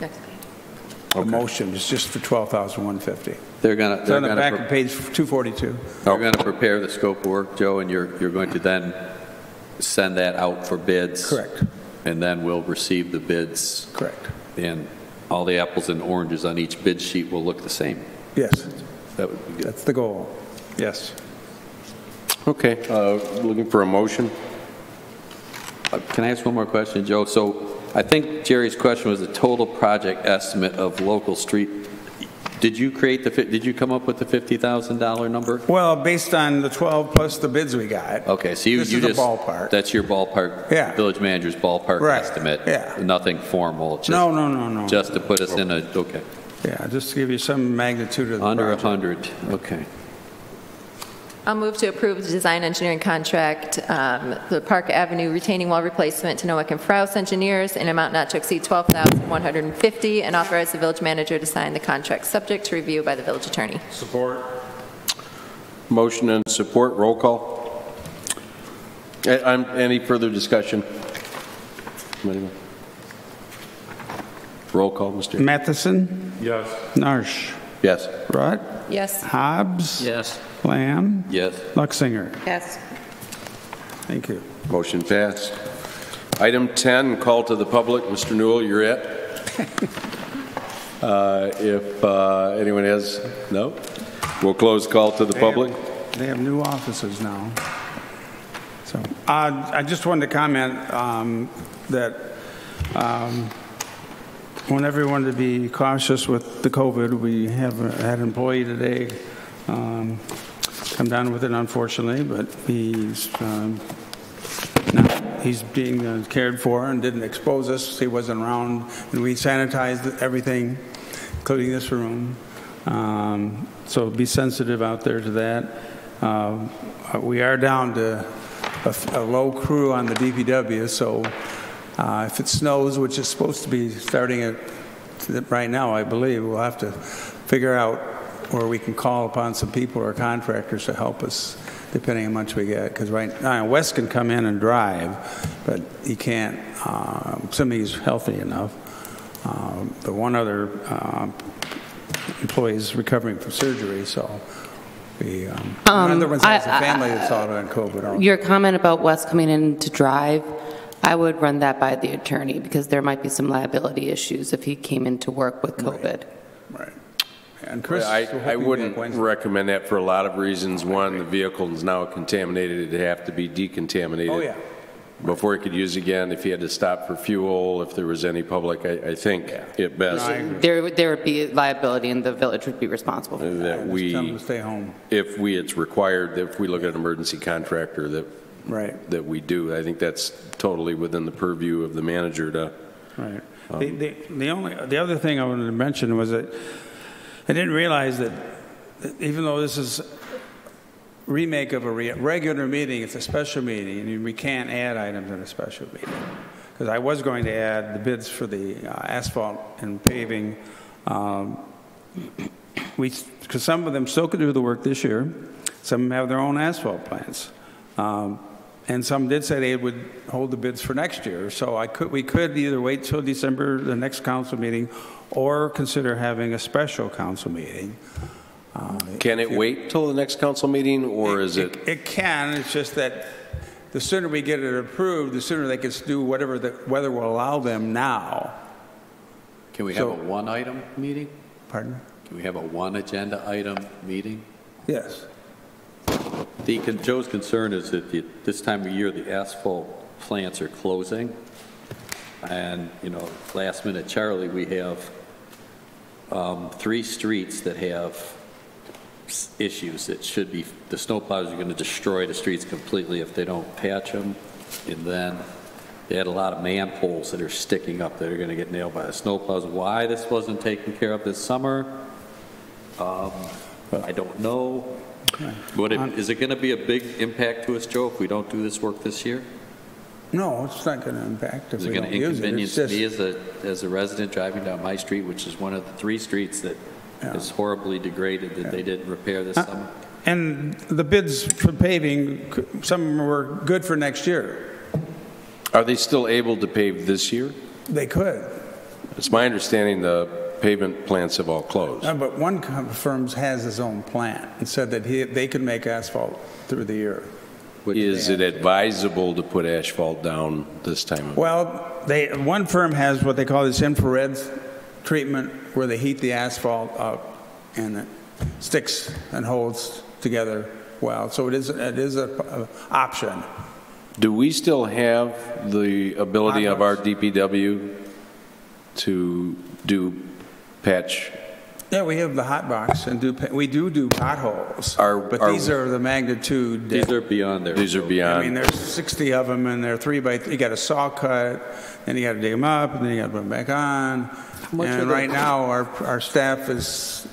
Next page. The motion is just for 12150 They're going to, It's they're on the going back to, of page 242. they're going to prepare the scope of work, Joe, and you're, you're going to then send that out for bids. Correct, And then we'll receive the bids, correct. and all the apples and oranges on each bid sheet will look the same. Yes, That would be good. that's the goal. Yes. Okay, uh, looking for a motion? Uh, Can I ask one more question, Joe? So I think Jerry's question was the total project estimate of local street. Did you create the, did you come up with the $50,000 number? Well, based on the 12 plus the bids we got. Okay, so you, This you is a just. ballpark. That's your ballpark. Yeah. Village manager's ballpark Right, estimate. yeah. Nothing formal, just. No, no, no, no. Just to put us in a, okay. Yeah, just to give you some magnitude of the Under project. 100, okay. I'll move to approve the design engineering contract, um, the Park Avenue retaining wall replacement to Nowak and Fraus Engineers in amount not to exceed 12,150, and authorize the village manager to sign the contract, subject to review by the village attorney. Support. Motion and support, roll call. Eh, I'm- Any further discussion? Anyone? Roll call, Mr. Matheson, Yes. Narsh, Yes. Rutt, Yes? Hobbs. Yes. Lamb, Yes. Luxinger. Yes. Thank you. Motion passed. Item 10, call to the public. Mr. Newell, you're it. Uh, If uh, anyone has, no? We'll close call to the They have- public. They have new offices now. So, uh, I just wanted to comment um, that um, want everyone to be cautious with the COVID. We have a- had an employee today um, come down with it unfortunately, but he's, um, now, he's being uh, cared for and didn't expose us. He wasn't around, and we sanitized everything, including this room. Um, So be sensitive out there to that. Um, uh, We are down to a low crew on the DPW, so uh, if it snows, which is supposed to be starting at, right now, I believe, we'll have to figure out where we can call upon some people or contractors to help us, depending on how much we get. Because right now, Wes can come in and drive, but he can't, um, assuming he's healthy enough. Um, The one other um, employee is recovering from surgery, so we, um, another one has a I- I- family that's out on COVID. also. Your comment about Wes coming in to drive, I would run that by the attorney because there might be some liability issues if he came in to work with COVID. Right. And Chris. I, I wouldn't recommend that for a lot of reasons. One, the vehicle is now contaminated, it'd have to be decontaminated. Oh, yeah. Before he could use again, if he had to stop for fuel, if there was any public, I, I think it best There, there would be liability and the village would be responsible. for that. that Just tell him we, to stay home. if we, it's required, that if we look at an emergency contractor, that, Right, that we do. I think that's totally within the purview of the manager to, right. The, the, the only, the other thing I wanted to mention was that I didn't realize that that even though this is remake of a re- regular meeting, it's a special meeting, and we can't add items in a special meeting. Because I was going to add the bids for the uh, asphalt and paving. um, We, because some of them still could do the work this year, some have their own asphalt plants. Um, And some did say they would hold the bids for next year, so I could, we could either wait till December, the next council meeting, or consider having a special council meeting. Uh, can it wait till the next council meeting, or is it? It can, it's just that the sooner we get it approved, the sooner they can do whatever the weather will allow them now. Can we have a one-item meeting? Pardon? Can we have a one-agenda item meeting? Yes. The, Joe's concern is that the- this time of year, the asphalt plants are closing. And, you know, last minute Charlie, we have um, three streets that have issues that should be, the snowplows are going to destroy the streets completely if they don't patch them. And then they had a lot of manholes that are sticking up that are going to get nailed by the snowplows. Why this wasn't taken care of this summer, um, I don't know. Would it, is it going to be a big impact to us, Joe, if we don't do this work this year? No, it's not going to impact if Is it we going don't to use it. inconvenience It's me as a, as a resident driving down my street, which is one of the three streets that Yeah. is horribly degraded that they didn't repair this Uh, summer? and the bids for paving, some of them were good for next year. Are they still able to pave this year? They could. It's my understanding the pavement plants have all closed. Uh, But one firm has his own plant and said that he, they could make asphalt through the year. Is it advisable to put asphalt down this time of? Year? Well, they, one firm has what they call this infrared treatment where they heat the asphalt up and it sticks and holds together well. So it is, it is a, a option. Do we still have the ability of our DPW to do patch? Yeah, we have the hot box and do, we do do potholes. Are- But are- these are the magnitude. These that- are beyond there. These are beyond. I mean, beyond, there's 60 of them, and they're three by, you got a saw cut, then you got to dig them up, and then you got to put them back on. much are And they- right now, our, our staff is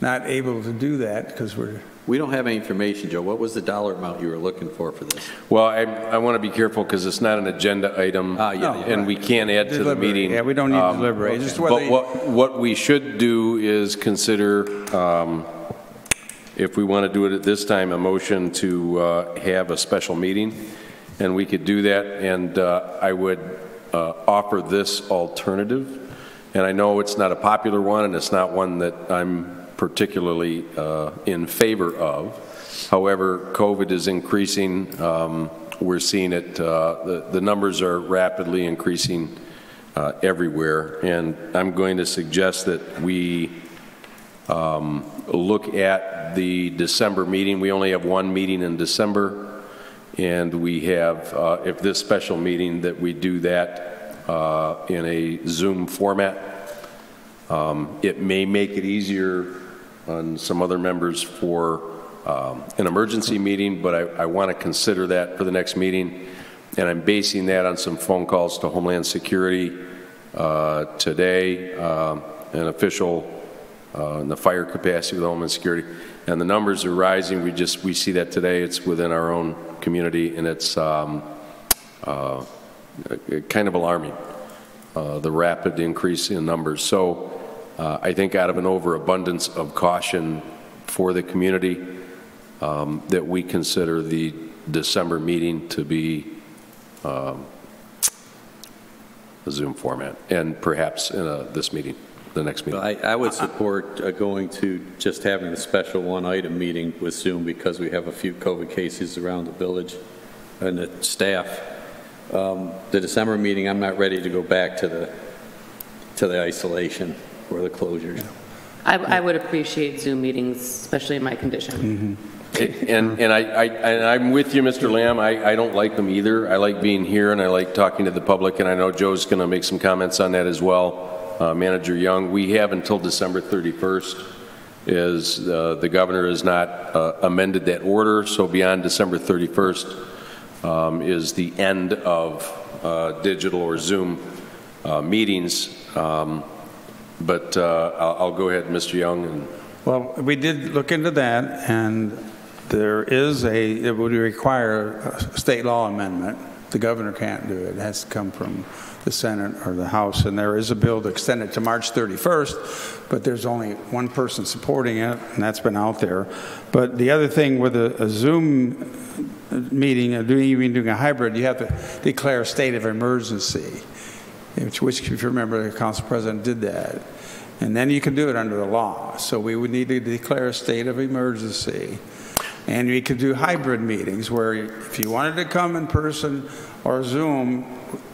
not able to do that because we're, We don't have any information, Joe. What was the dollar amount you were looking for for this? well, I, I want to be careful because it's not an agenda item. Ah, yeah, yeah. And we can't add to the meeting. Yeah, we don't need to Um, deliberate, just But whether, what, what we should do is consider, um, if we want to do it at this time, a motion to uh, have a special meeting, and we could do that, and uh, I would uh, offer this alternative, and I know it's not a popular one, and it's not one that I'm particularly uh, in favor of. However, COVID is increasing. Um, We're seeing it, uh, the the numbers are rapidly increasing uh, everywhere, and I'm going to suggest that we um, look at the December meeting. We only have one meeting in December, and we have, uh, if this special meeting, that we do that uh, in a Zoom format. Um, It may make it easier on some other members for um, an emergency meeting, but I, I want to consider that for the next meeting. And I'm basing that on some phone calls to Homeland Security uh, today, um, an official uh, in the fire capacity with Homeland Security. And the numbers are rising. We just, we see that today. It's within our own community, and it's um, uh, kind of alarming uh, the rapid increase in numbers. So uh, I think out of an overabundance of caution for the community, um, that we consider the December meeting to be um, a Zoom format, and perhaps in a- this meeting, the next meeting. I, I would support uh, going to just having a special one-item meeting with Zoom because we have a few COVID cases around the village and the staff. Um, The December meeting, I'm not ready to go back to the, to the isolation or the closures. I, I would appreciate Zoom meetings, especially in my condition. And, and I, I, and I'm with you, Mr. Lamb, I, I don't like them either. I like being here and I like talking to the public, and I know Joe's going to make some comments on that as well. Uh, Manager Young, we have until December 31st, is, uh, the governor has not uh, amended that order, so beyond December 31st um, is the end of uh, digital or Zoom uh, meetings. Um, But uh, I'll, go ahead, Mr. Young, well, we did look into that, and there is a, it would require a state law amendment. The governor can't do it. It has to come from the Senate or the House, and there is a bill to extend it to March 31st, but there's only one person supporting it, and that's been out there. But the other thing with a a Zoom meeting, doing, even doing a hybrid, you have to declare a state of emergency, which, if you remember, the council president did that. And then you can do it under the law. So we would need to declare a state of emergency. And we could do hybrid meetings where if you wanted to come in person or Zoom,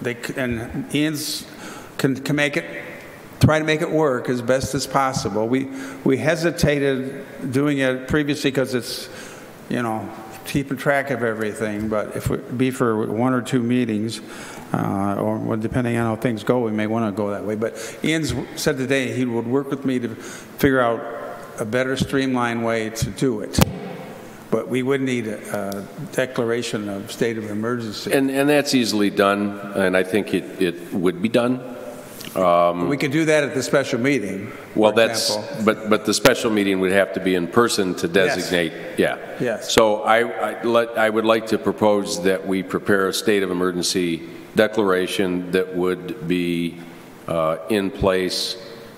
they, and Ian's can, can make it, try to make it work as best as possible. We, we hesitated doing it previously because it's, you know, keeping track of everything, but if it be for one or two meetings, uh, or well, depending on how things go, we may want to go that way. But Ian's said today he would work with me to figure out a better streamlined way to do it. But we would need a a declaration of state of emergency. And, and that's easily done, and I think it, it would be done. We could do that at the special meeting, Well, for that's, example. but, but the special meeting would have to be in person to designate, yeah. Yes. So I, I let, I would like to propose that we prepare a state of emergency declaration that would be uh, in place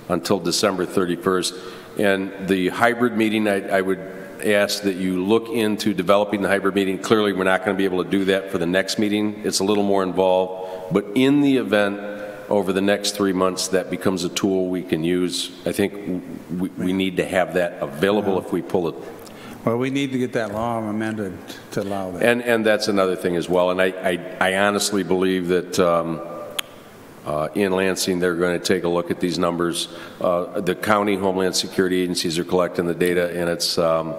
until December 31st. And the hybrid meeting, I, I would ask that you look into developing the hybrid meeting. Clearly, we're not going to be able to do that for the next meeting. It's a little more involved. But in the event, over the next three months, that becomes a tool we can use, I think we, we need to have that available if we pull it. Well, we need to get that law amended to allow that. And, and that's another thing as well. And I, I, I honestly believe that um, uh, in Lansing, they're going to take a look at these numbers. Uh, The county Homeland Security agencies are collecting the data, and it's, um,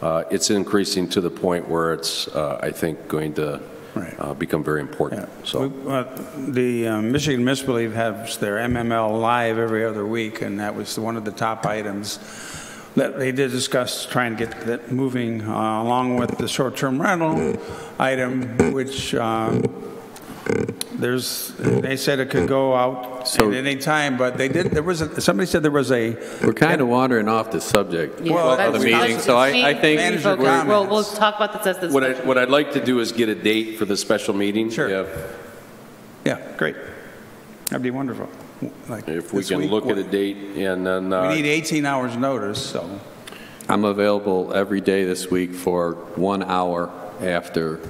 uh, it's increasing to the point where it's, uh, I think, going to Right. uh, become very important. Yeah. So. We- uh, The uh, Michigan Municipal League has their MML live every other week, and that was one of the top items that they did discuss, trying to get that moving, uh, along with the short-term rental item, which um, there's, they said it could go out So- at any time, but they did, there was, a somebody said there was a, We're kind of wandering off the subject Yeah, Well, of the meeting, so I, I think. Manager we're- comments. Well, we'll talk about this as this. What I, what I'd like to do is get a date for the special meeting. Sure. If- yeah, great. That'd be wonderful. Like If we this can week, look at a date and then. uh, We need 18 hours' notice, so. I'm available every day this week for one hour after,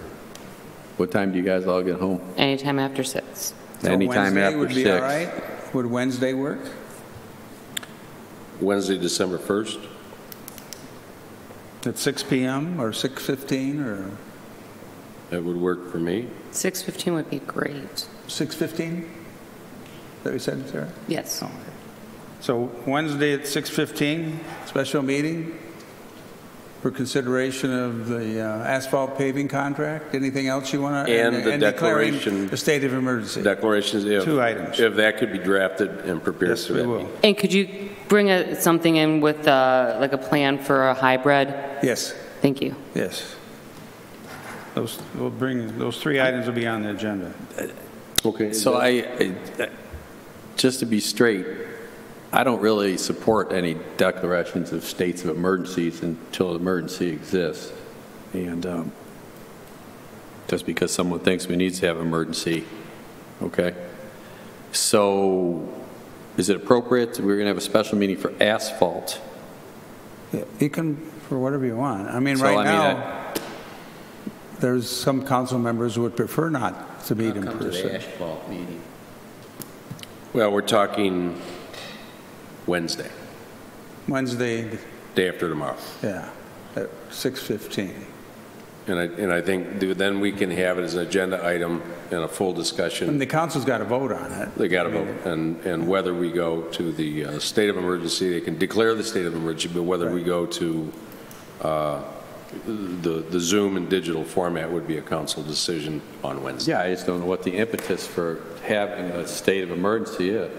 what time do you guys all get home? Anytime after six. so Anytime Wednesday after would be six. right? Would Wednesday work? Wednesday, December 1st? At 6 PM or 6:15 or That would work for me. 6:15 would be great. 6:15? That we said, Sarah? Yes. Oh, okay. So Wednesday at 6:15, special meeting for consideration of the uh, asphalt paving contract? Anything else you want to? And the declaring declaration- The state of emergency. Declarations, if. Two items. If that could be drafted and prepared Yes, for we that will. And could you bring a- something in with, uh, like a plan for a hybrid? Yes, Thank you. yes. Those, we'll bring, those three items will be on the agenda. Okay. So I, I- just to be straight, I don't really support any declarations of states of emergencies until an emergency exists. And um, just because someone thinks we need to have emergency, okay? So is it appropriate, we're going to have a special meeting for asphalt? Yeah, You can, for whatever you want. I mean, So, right I mean, now, there's some council members who would prefer not to meet in person. asphalt meeting. Well, we're talking Wednesday, Wednesday, day after tomorrow. yeah, at 6:15. And I, and I think th- then we can have it as an agenda item and a full discussion. And the council's got to vote on it. They got to vote. And, and whether we go to the uh, state of emergency, they can declare the state of emergency, but whether we go to uh, the, the Zoom and digital format would be a council decision on Wednesday. Yeah, I just don't know what the impetus for having a state of emergency is.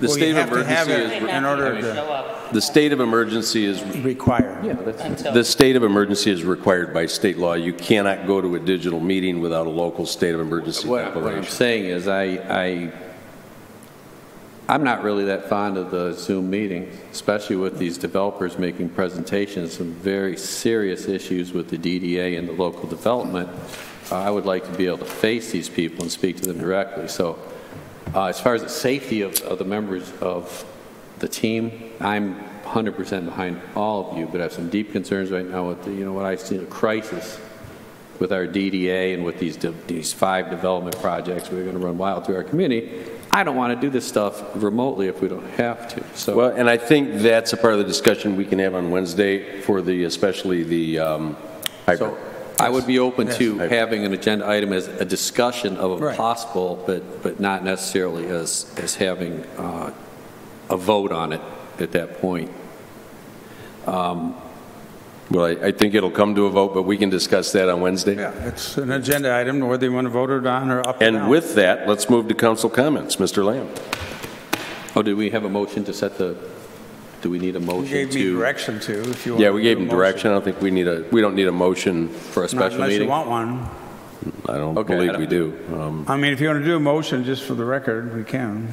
The Well, you state of have to have emergency it is, in order to up the state of emergency is require. Yeah, that's. The state of emergency is required by state law. You cannot go to a digital meeting without a local state of emergency what what I'm declaration. saying is I, I, I'm not really that fond of the Zoom meetings, especially with these developers making presentations, some very serious issues with the DDA and the local development. Uh, I would like to be able to face these people and speak to them directly. So uh, as far as the safety of, of the members of the team, I'm 100% behind all of you, but I have some deep concerns right now with, the, you know, what I see a crisis with our DDA and with these, de- these five development projects we're going to run wild through our community. I don't want to do this stuff remotely if we don't have to. So Well, and I think that's a part of the discussion we can have on Wednesday for the, especially the um, hybrid. So I would be open to having an agenda item as a discussion of a Right. possible, but, but not necessarily as, as having uh, a vote on it at that point. Um, Well, I I think it'll come to a vote, but we can discuss that on Wednesday. Yeah, it's an agenda item, whether you want to vote it on or up or down. And with that, let's move to council comments. Mr. Lamb? Oh, did we have a motion to set the, do we need a You motion gave me to, direction to, if you want. Yeah, we to gave do a him motion. direction. I don't think we need a, we don't need a motion. for a Not special Unless you meeting? want one. I don't Okay, I believe don't- we do. Um, I mean, if you want to do a motion, just for the record, we can.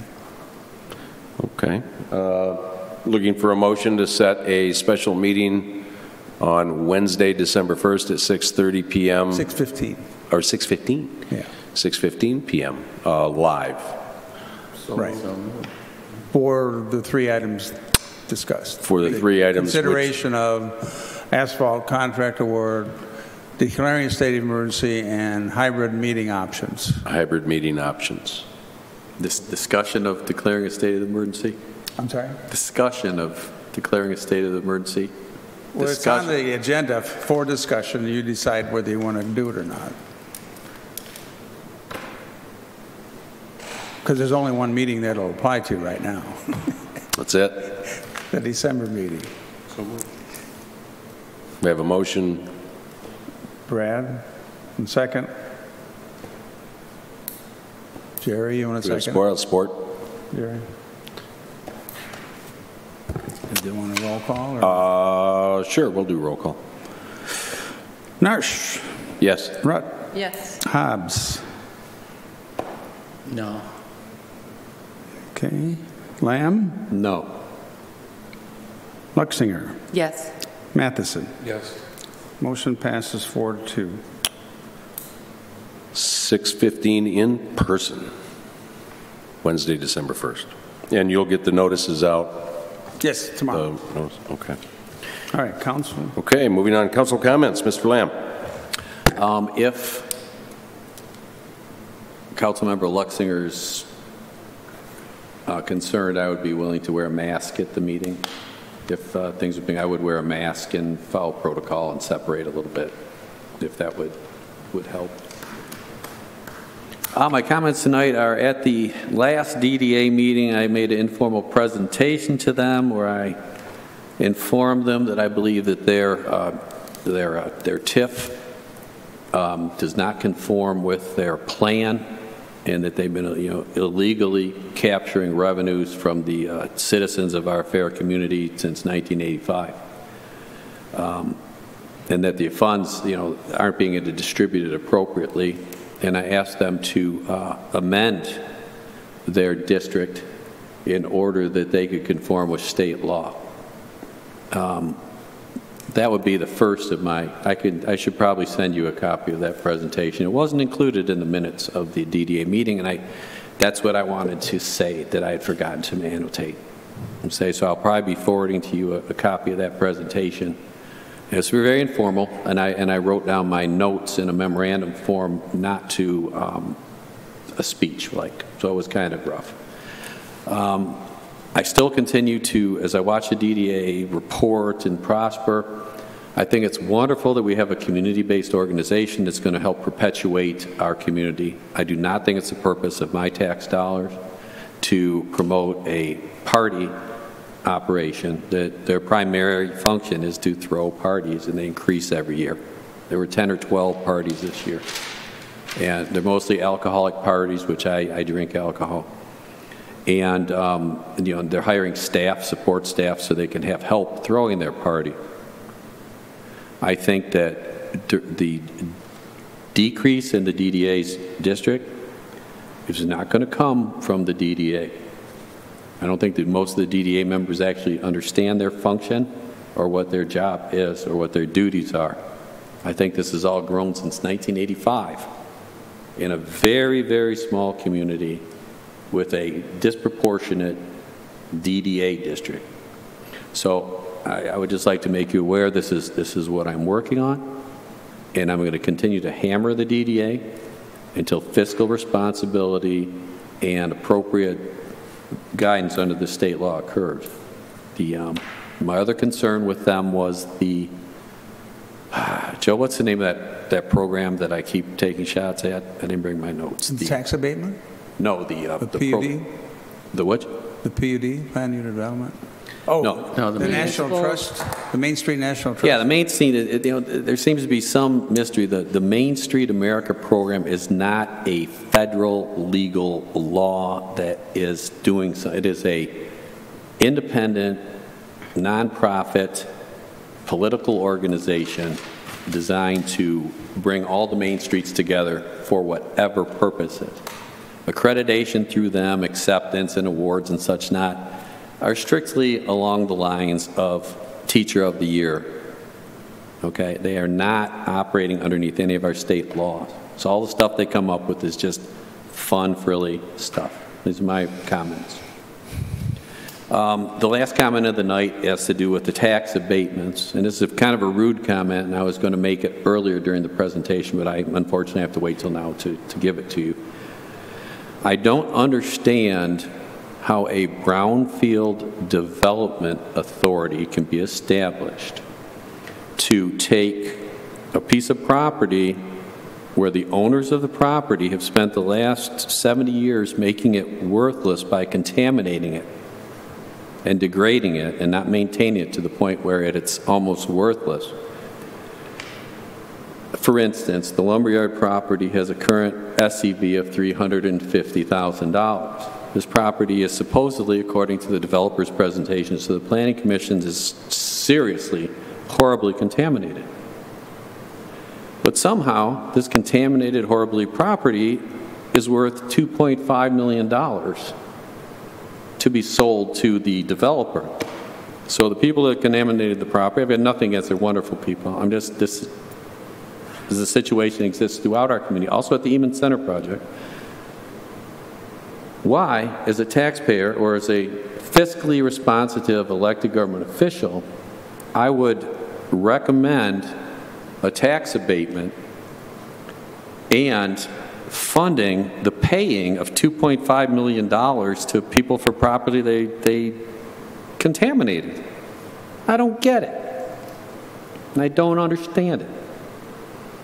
Okay. Uh, Looking for a motion to set a special meeting on Wednesday, December 1st at 6:30 PM. 6:15. Or 6:15? Yeah. 6:15 PM, uh, live. Right. For the three items discussed. For the three items which- Consideration of asphalt contract award, declaring a state of emergency, and hybrid meeting options. Hybrid meeting options. This discussion of declaring a state of emergency? I'm sorry? Discussion of declaring a state of emergency? Well, it's on the agenda for discussion, you decide whether you want to do it or not. Because there's only one meeting that'll apply to right now, That's it. the December meeting. We have a motion. Brad, and second? Jerry, you want We a second? Support, support. Jerry? Do you want a roll call? or- Uh, Sure, we'll do roll call. Narsh, Yes. Rutt, Yes. Hobbs, No. okay, Lamb, No. Luxinger, Yes. Matheson. Yes. Motion passes four to two. 6:15 in person, Wednesday, December 1st. And you'll get the notices out. Yes, tomorrow. notice- Okay. All right, council. Okay, moving on, council comments. Mr. Lamb? Um, If Councilmember Luxinger's uh, concerned, I would be willing to wear a mask at the meeting. If uh, things are being, I would wear a mask and follow protocol and separate a little bit, if that would, would help. Uh, My comments tonight are, at the last DDA meeting, I made an informal presentation to them where I informed them that I believe that their, uh, their, uh, their TIF um, does not conform with their plan, and that they've been, you know, illegally capturing revenues from the uh, citizens of our fair community since 1985. Um, And that the funds, you know, aren't being distributed appropriately. And I asked them to uh, amend their district in order that they could conform with state law. That would be the first of my, I could, I should probably send you a copy of that presentation. It wasn't included in the minutes of the DDA meeting, and I, that's what I wanted to say, that I had forgotten to annotate. And say, so I'll probably be forwarding to you a, a copy of that presentation. It's very informal, and I, and I wrote down my notes in a memorandum form, not to um, a speech, like, so it was kind of rough. Um, I still continue to, as I watch the DDA report and prosper, I think it's wonderful that we have a community-based organization that's going to help perpetuate our community. I do not think it's the purpose of my tax dollars to promote a party operation. That their primary function is to throw parties, and they increase every year. There were 10 or 12 parties this year. And they're mostly alcoholic parties, which I, I drink alcohol. And, um, you know, they're hiring staff, support staff, so they can have help throwing their party. I think that the decrease in the DDA's district is not going to come from the DDA. I don't think that most of the DDA members actually understand their function or what their job is or what their duties are. I think this has all grown since 1985 in a very, very small community with a disproportionate DDA district. So I, I would just like to make you aware, this is, this is what I'm working on, and I'm going to continue to hammer the DDA until fiscal responsibility and appropriate guidance under the state law occurs. The, um, my other concern with them was the, Joe, what's the name of that, that program that I keep taking shots at? I didn't bring my notes. The- Tax abatement, No, the, uh, the the. pro- PUD, The what? the PUD, Plan Unit Development. Oh, No. No, the the National municipal- Trust, the Main Street National Trust? Yeah, the Main Street, it- it- you know, there seems to be some mystery. The, the Main Street America program is not a federal legal law that is doing so. It is a independent, nonprofit, political organization designed to bring all the main streets together for whatever purposes. Accreditation through them, acceptance and awards and such not, are strictly along the lines of Teacher of the Year. Okay? They are not operating underneath any of our state laws. So all the stuff they come up with is just fun, frilly stuff. These are my comments. Um, The last comment of the night has to do with the tax abatements, and this is kind of a rude comment, and I was going to make it earlier during the presentation, but I unfortunately have to wait till now to, to give it to you. I don't understand how a brownfield development authority can be established to take a piece of property where the owners of the property have spent the last 70 years making it worthless by contaminating it and degrading it and not maintaining it to the point where it- it's almost worthless. For instance, the lumberyard property has a current SEV of $350,000. This property is supposedly, according to the developer's presentations to the planning commission, is seriously, horribly contaminated. But somehow, this contaminated, horribly property is worth $2.5 million to be sold to the developer. So the people that contaminated the property, I've had nothing against, they're wonderful people. I'm just, this is a situation that exists throughout our community, also at the Eman Center project. Why, as a taxpayer or as a fiscally responsive elected government official, I would recommend a tax abatement and funding the paying of $2.5 million to people for property they, they contaminated. I don't get it. And I don't understand it.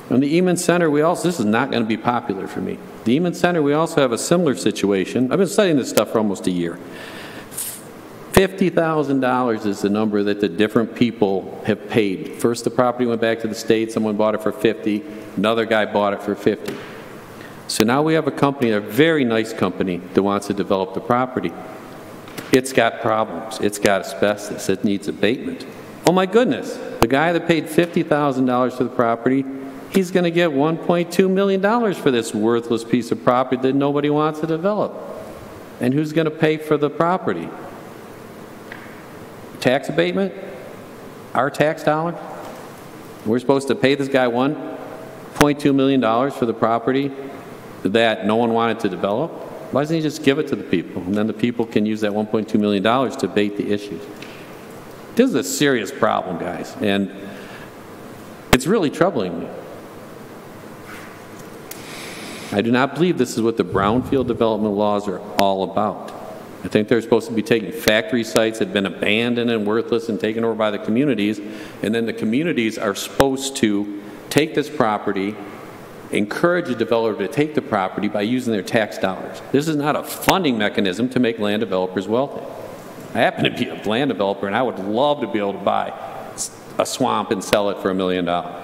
And the Eman Center, we also, this is not going to be popular for me. The Eman Center, we also have a similar situation. I've been studying this stuff for almost a year. $50,000 is the number that the different people have paid. First, the property went back to the state, someone bought it for 50, another guy bought it for 50. So now we have a company, a very nice company, that wants to develop the property. It's got problems, it's got asbestos, it needs abatement. Oh my goodness, the guy that paid $50,000 for the property, he's going to get $1.2 million for this worthless piece of property that nobody wants to develop. And who's going to pay for the property? Tax abatement? Our tax dollar? We're supposed to pay this guy $1.2 million for the property that no one wanted to develop? Why doesn't he just give it to the people? And then the people can use that $1.2 million to abate the issues. This is a serious problem, guys, and it's really troubling me. I do not believe this is what the brownfield development laws are all about. I think they're supposed to be taking factory sites that have been abandoned and worthless and taken over by the communities, and then the communities are supposed to take this property, encourage a developer to take the property by using their tax dollars. This is not a funding mechanism to make land developers wealthy. I happen to be a land developer, and I would love to be able to buy a swamp and sell it for a million dollars.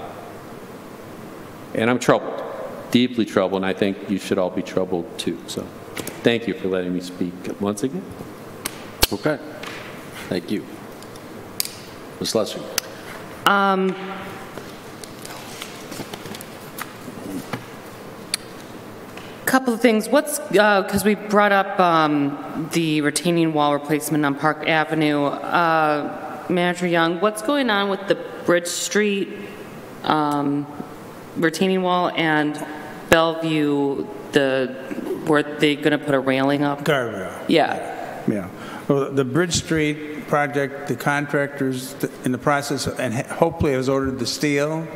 And I'm troubled, deeply troubled, and I think you should all be troubled too. So thank you for letting me speak once again. Okay. Thank you. Ms. Lesser? Um, Couple of things. What's, because we brought up um, the retaining wall replacement on Park Avenue. Uh, Manager Young, what's going on with the Bridge Street um, retaining wall and Bellevue, the, were they going to put a railing up? Guardrail. Yeah. Yeah. Well, the Bridge Street project, the contractors in the process, and hopefully has ordered the steel.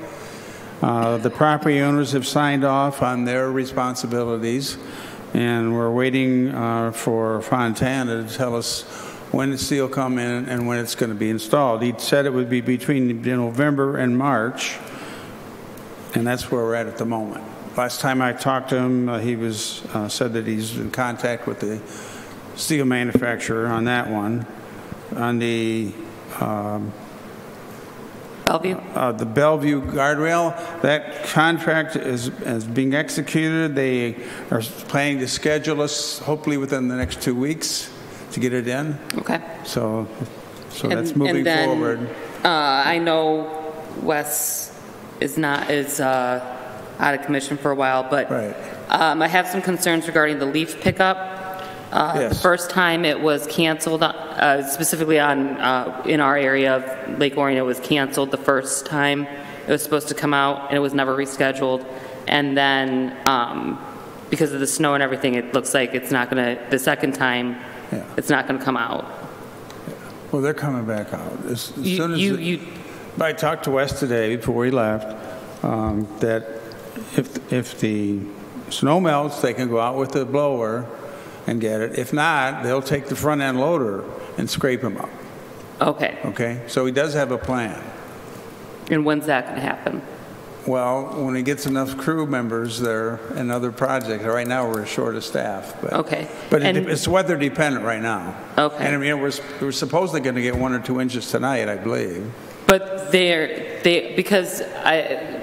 Uh, The property owners have signed off on their responsibilities, and we're waiting uh, for Fontana to tell us when the steel come in and when it's going to be installed. He said it would be between November and March, and that's where we're at at the moment. Last time I talked to him, uh, he was, uh, said that he's in contact with the steel manufacturer on that one. on the, um, Bellevue? uh, the Bellevue guardrail. That contract is, is being executed. They are planning to schedule us hopefully within the next two weeks to get it in. Okay. So, so that's And- moving and then, forward. Uh, I know Wes is not, is uh, out of commission for a while, but Right. um, I have some concerns regarding the leaf pickup. Uh, The Yes. first time it was canceled, uh, specifically on, uh, in our area of Lake Orion, it was canceled the first time. It was supposed to come out, and it was never rescheduled. And then, um, because of the snow and everything, it looks like it's not going to, the second time, Yeah. it's not going to come out. Well, they're coming back out. As as You, soon as you, the- you I talked to Wes today before he left, um, that if, if the snow melts, they can go out with the blower and get it. If not, they'll take the front end loader and scrape them up, Okay, okay? So he does have a plan. and when's that going to happen? Well, when he gets enough crew members there and other projects, right now we're short of staff, but. Okay. But it- it's weather dependent right now. Okay. And I mean, we're, we're supposedly going to get one or two inches tonight, I believe. But they're, they, because I,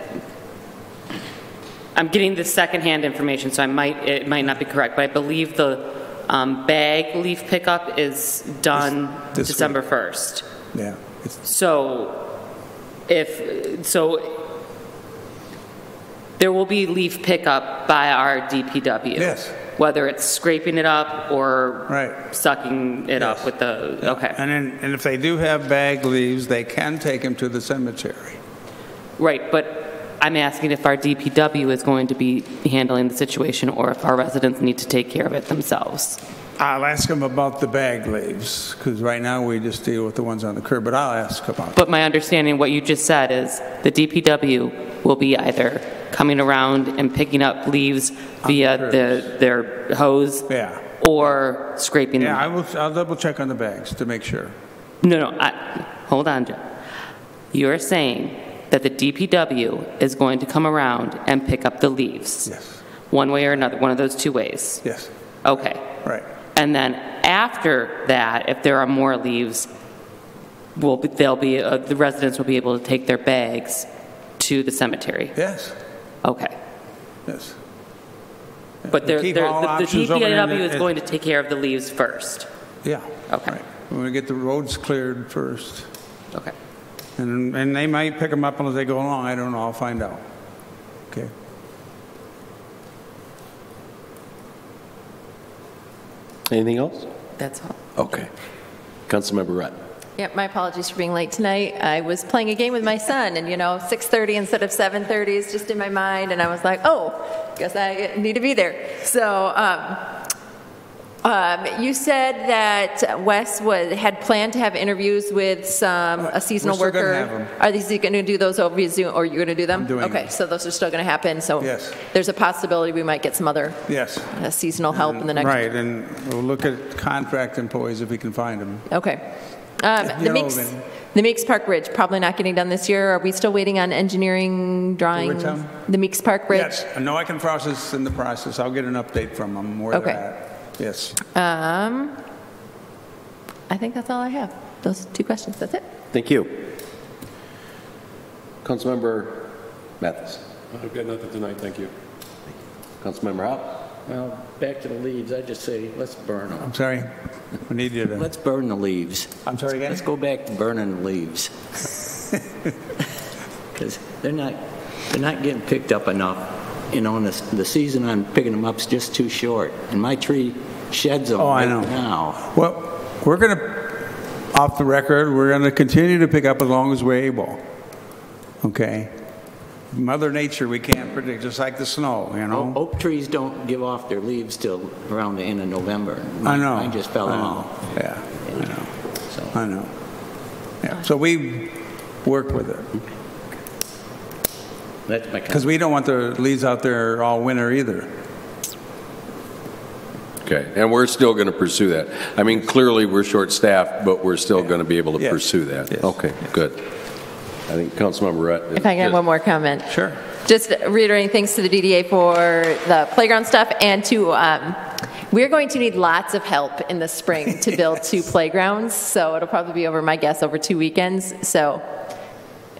I'm getting the secondhand information, so I might, it might not be correct, but I believe the um, bag leaf pickup is done This- this December 1st. Yeah. It's, So if, so there will be leaf pickup by our DPW? Yes. Whether it's scraping it up or Right. sucking it up Yes. with the, okay. And then, and if they do have bag leaves, they can take them to the cemetery. Right, but I'm asking if our DPW is going to be handling the situation or if our residents need to take care of it themselves. I'll ask them about the bag leaves, because right now we just deal with the ones on the curb, but I'll ask about it. But my understanding, what you just said, is the DPW will be either coming around and picking up leaves via the, their hose Yeah. or scraping them. Yeah, I will, I'll double check on the bags to make sure. No, no, I, hold on, Jeff. You're saying that the DPW is going to come around and pick up the leaves? Yes, One way or another, one of those two ways? yes, Okay. right. And then after that, if there are more leaves, will be- they'll be, uh, the residents will be able to take their bags to the cemetery? Yes, Okay. yes. But they're- they're- the the options open and DPW is going to take care of the leaves first? Yeah. Okay. right. going to get the roads cleared first. Okay. And, and they might pick them up as they go along, I don't know, I'll find out. Okay. Anything else? That's all. Okay. Councilmember Rutt. Yep, my apologies for being late tonight. I was playing a game with my son, and you know, 6:30 instead of 7:30 is just in my mind, and I was like, oh, guess I need to be there. So, um, um, you said that Wes was, had planned to have interviews with some, a seasonal We're still worker. gonna have 'em. Are these going to do those over Zoom, or are you're going to do them? I'm doing Okay, them. so those are still going to happen, so. Yes. There's a possibility we might get some other Yes. uh, seasonal help in the next. Right, and we'll look at contract employees if we can find them. Okay. Um, You The Meeks, the Meeks Park Bridge, probably not getting done this year. Are we still waiting on engineering drawings? The Meeks Park Bridge? Yes, I know I can process in the process. I'll get an update from them where Okay. they're at. Yes. Um, I think that's all I have. Those two questions, that's it. Thank you. Councilmember Mathis. I've got nothing tonight, thank you. Councilmember Hou. Well, back to the leaves, I just say, let's burn them. I'm sorry. We need you to, Let's burn the leaves. I'm sorry again? Let's go back to burning the leaves. Because they're not, they're not getting picked up enough. You know, and the, the season on picking them up is just too short. And my tree sheds them Oh, I know. now. well, we're going to, off the record, we're going to continue to pick up as long as we're able. Okay? Mother Nature, we can't predict, just like the snow, you O- know? Oak trees don't give off their leaves till around the end of November. I know. Mine just fell I off. Yeah, I know, So, I know. Yeah, so we work with it. That's my Because we don't want the leaves out there all winter either. Okay, and we're still going to pursue that. I mean, clearly, we're short-staffed, but we're still going to be able to Yes. pursue that. Yes. Okay, good. I think Councilmember Rutt. is- If I can have one more comment. Sure. Just reiterating thanks to the DDA for the playground stuff and to um, We're going to need lots of help in the spring to build two playgrounds, so it'll probably be over, my guess, over two weekends. So,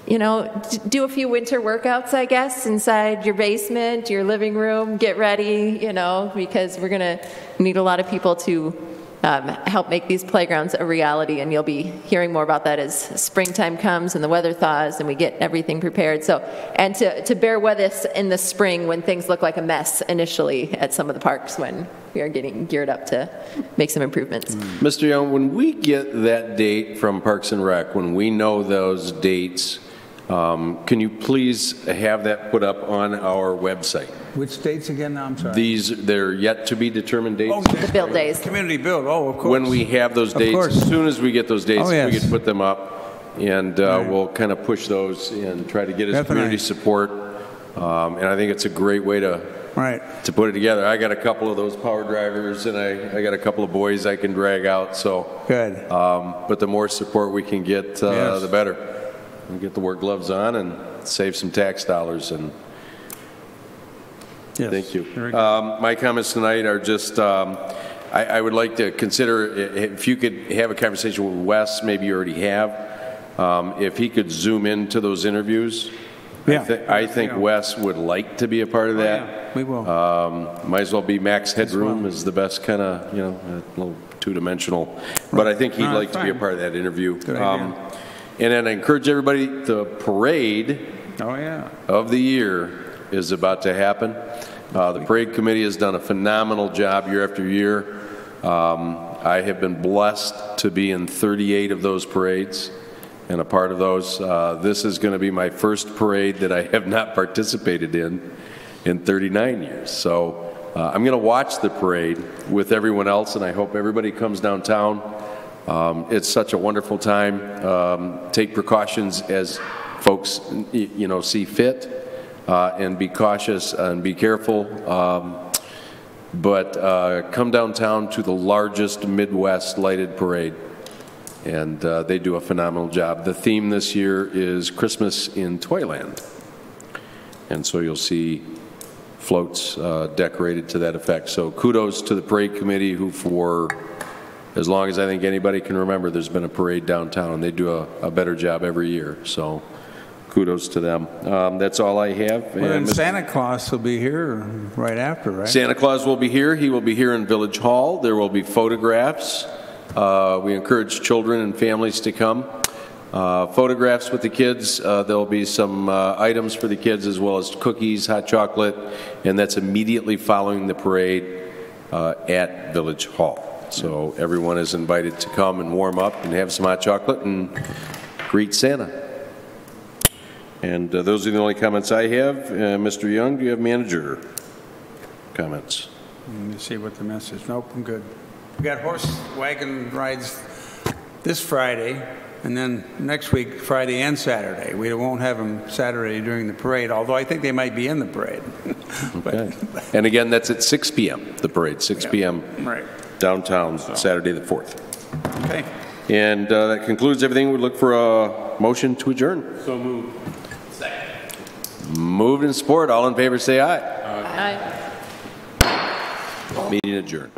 you know, do a few winter workouts, I guess, inside your basement, your living room, get ready, you know, because we're going to need a lot of people to um, help make these playgrounds a reality, and you'll be hearing more about that as springtime comes and the weather thaws and we get everything prepared. So, and to, to bear with us in the spring when things look like a mess initially at some of the parks when we are getting geared up to make some improvements. Mr. Young, when we get that date from Parks and Rec, when we know those dates, um, can you please have that put up on our website? Which dates again? I'm sorry. These, they're yet to be determined dates? Oh, The build days. Community build, oh, of course. When we have those dates, as soon as we get those dates, Oh, we can put them up, and uh, Right. we'll kind of push those and try to get as Definitely. community support. Um, And I think it's a great way to, Right. to put it together. I got a couple of those power drivers, and I, I got a couple of boys I can drag out, so. Good. Um, But the more support we can get, uh, Yes. the better. And get the work gloves on and save some tax dollars, and Yes. Thank you. Um, My comments tonight are just, um, I I would like to consider, if you could have a conversation with Wes, maybe you already have, um, if he could zoom into those interviews. I Yeah. I think Yeah. Wes would like to be a part of Oh, that. yeah, We will. Um, Might as well be max headroom well. is the best kind of, you know, a little two-dimensional. But I think he'd No, like to be a part of that interview. Good idea. And then I encourage everybody, the parade Oh, yeah. of the year is about to happen. Uh, The parade committee has done a phenomenal job year after year. Um, I have been blessed to be in 38 of those parades and a part of those. Uh, This is going to be my first parade that I have not participated in in 39 years. So uh, I'm going to watch the parade with everyone else, and I hope everybody comes downtown. Um, It's such a wonderful time. Um, Take precautions as folks, you know, see fit, uh, and be cautious and be careful. Um, But uh, come downtown to the largest Midwest lighted parade, and uh, they do a phenomenal job. The theme this year is Christmas in Toyland, and so you'll see floats uh, decorated to that effect. So kudos to the parade committee who for as long as I think anybody can remember, there's been a parade downtown. And they do a, a better job every year, so kudos to them. Um, That's all I have. Well, then And. Santa Claus will be here right after, right? Santa Claus will be here. He will be here in Village Hall. There will be photographs. Uh, We encourage children and families to come. Uh, Photographs with the kids. Uh, There'll be some uh, items for the kids as well as cookies, hot chocolate, and that's immediately following the parade uh, at Village Hall. So everyone is invited to come and warm up and have some hot chocolate and greet Santa. And uh, those are the only comments I have. Uh, Mr. Young, do you have manager comments? Let me see what the message, nope, I'm good. We got horse wagon rides this Friday, and then next week, Friday and Saturday. We won't have them Saturday during the parade, although I think they might be in the parade. But- Okay. And again, that's at 6 PM, the parade, 6 PM Right, downtown, Saturday the 4th. okay. And uh, that concludes everything. We look for a motion to adjourn. So moved. Moved in support. All in favor, say aye. Aye. Meeting adjourned.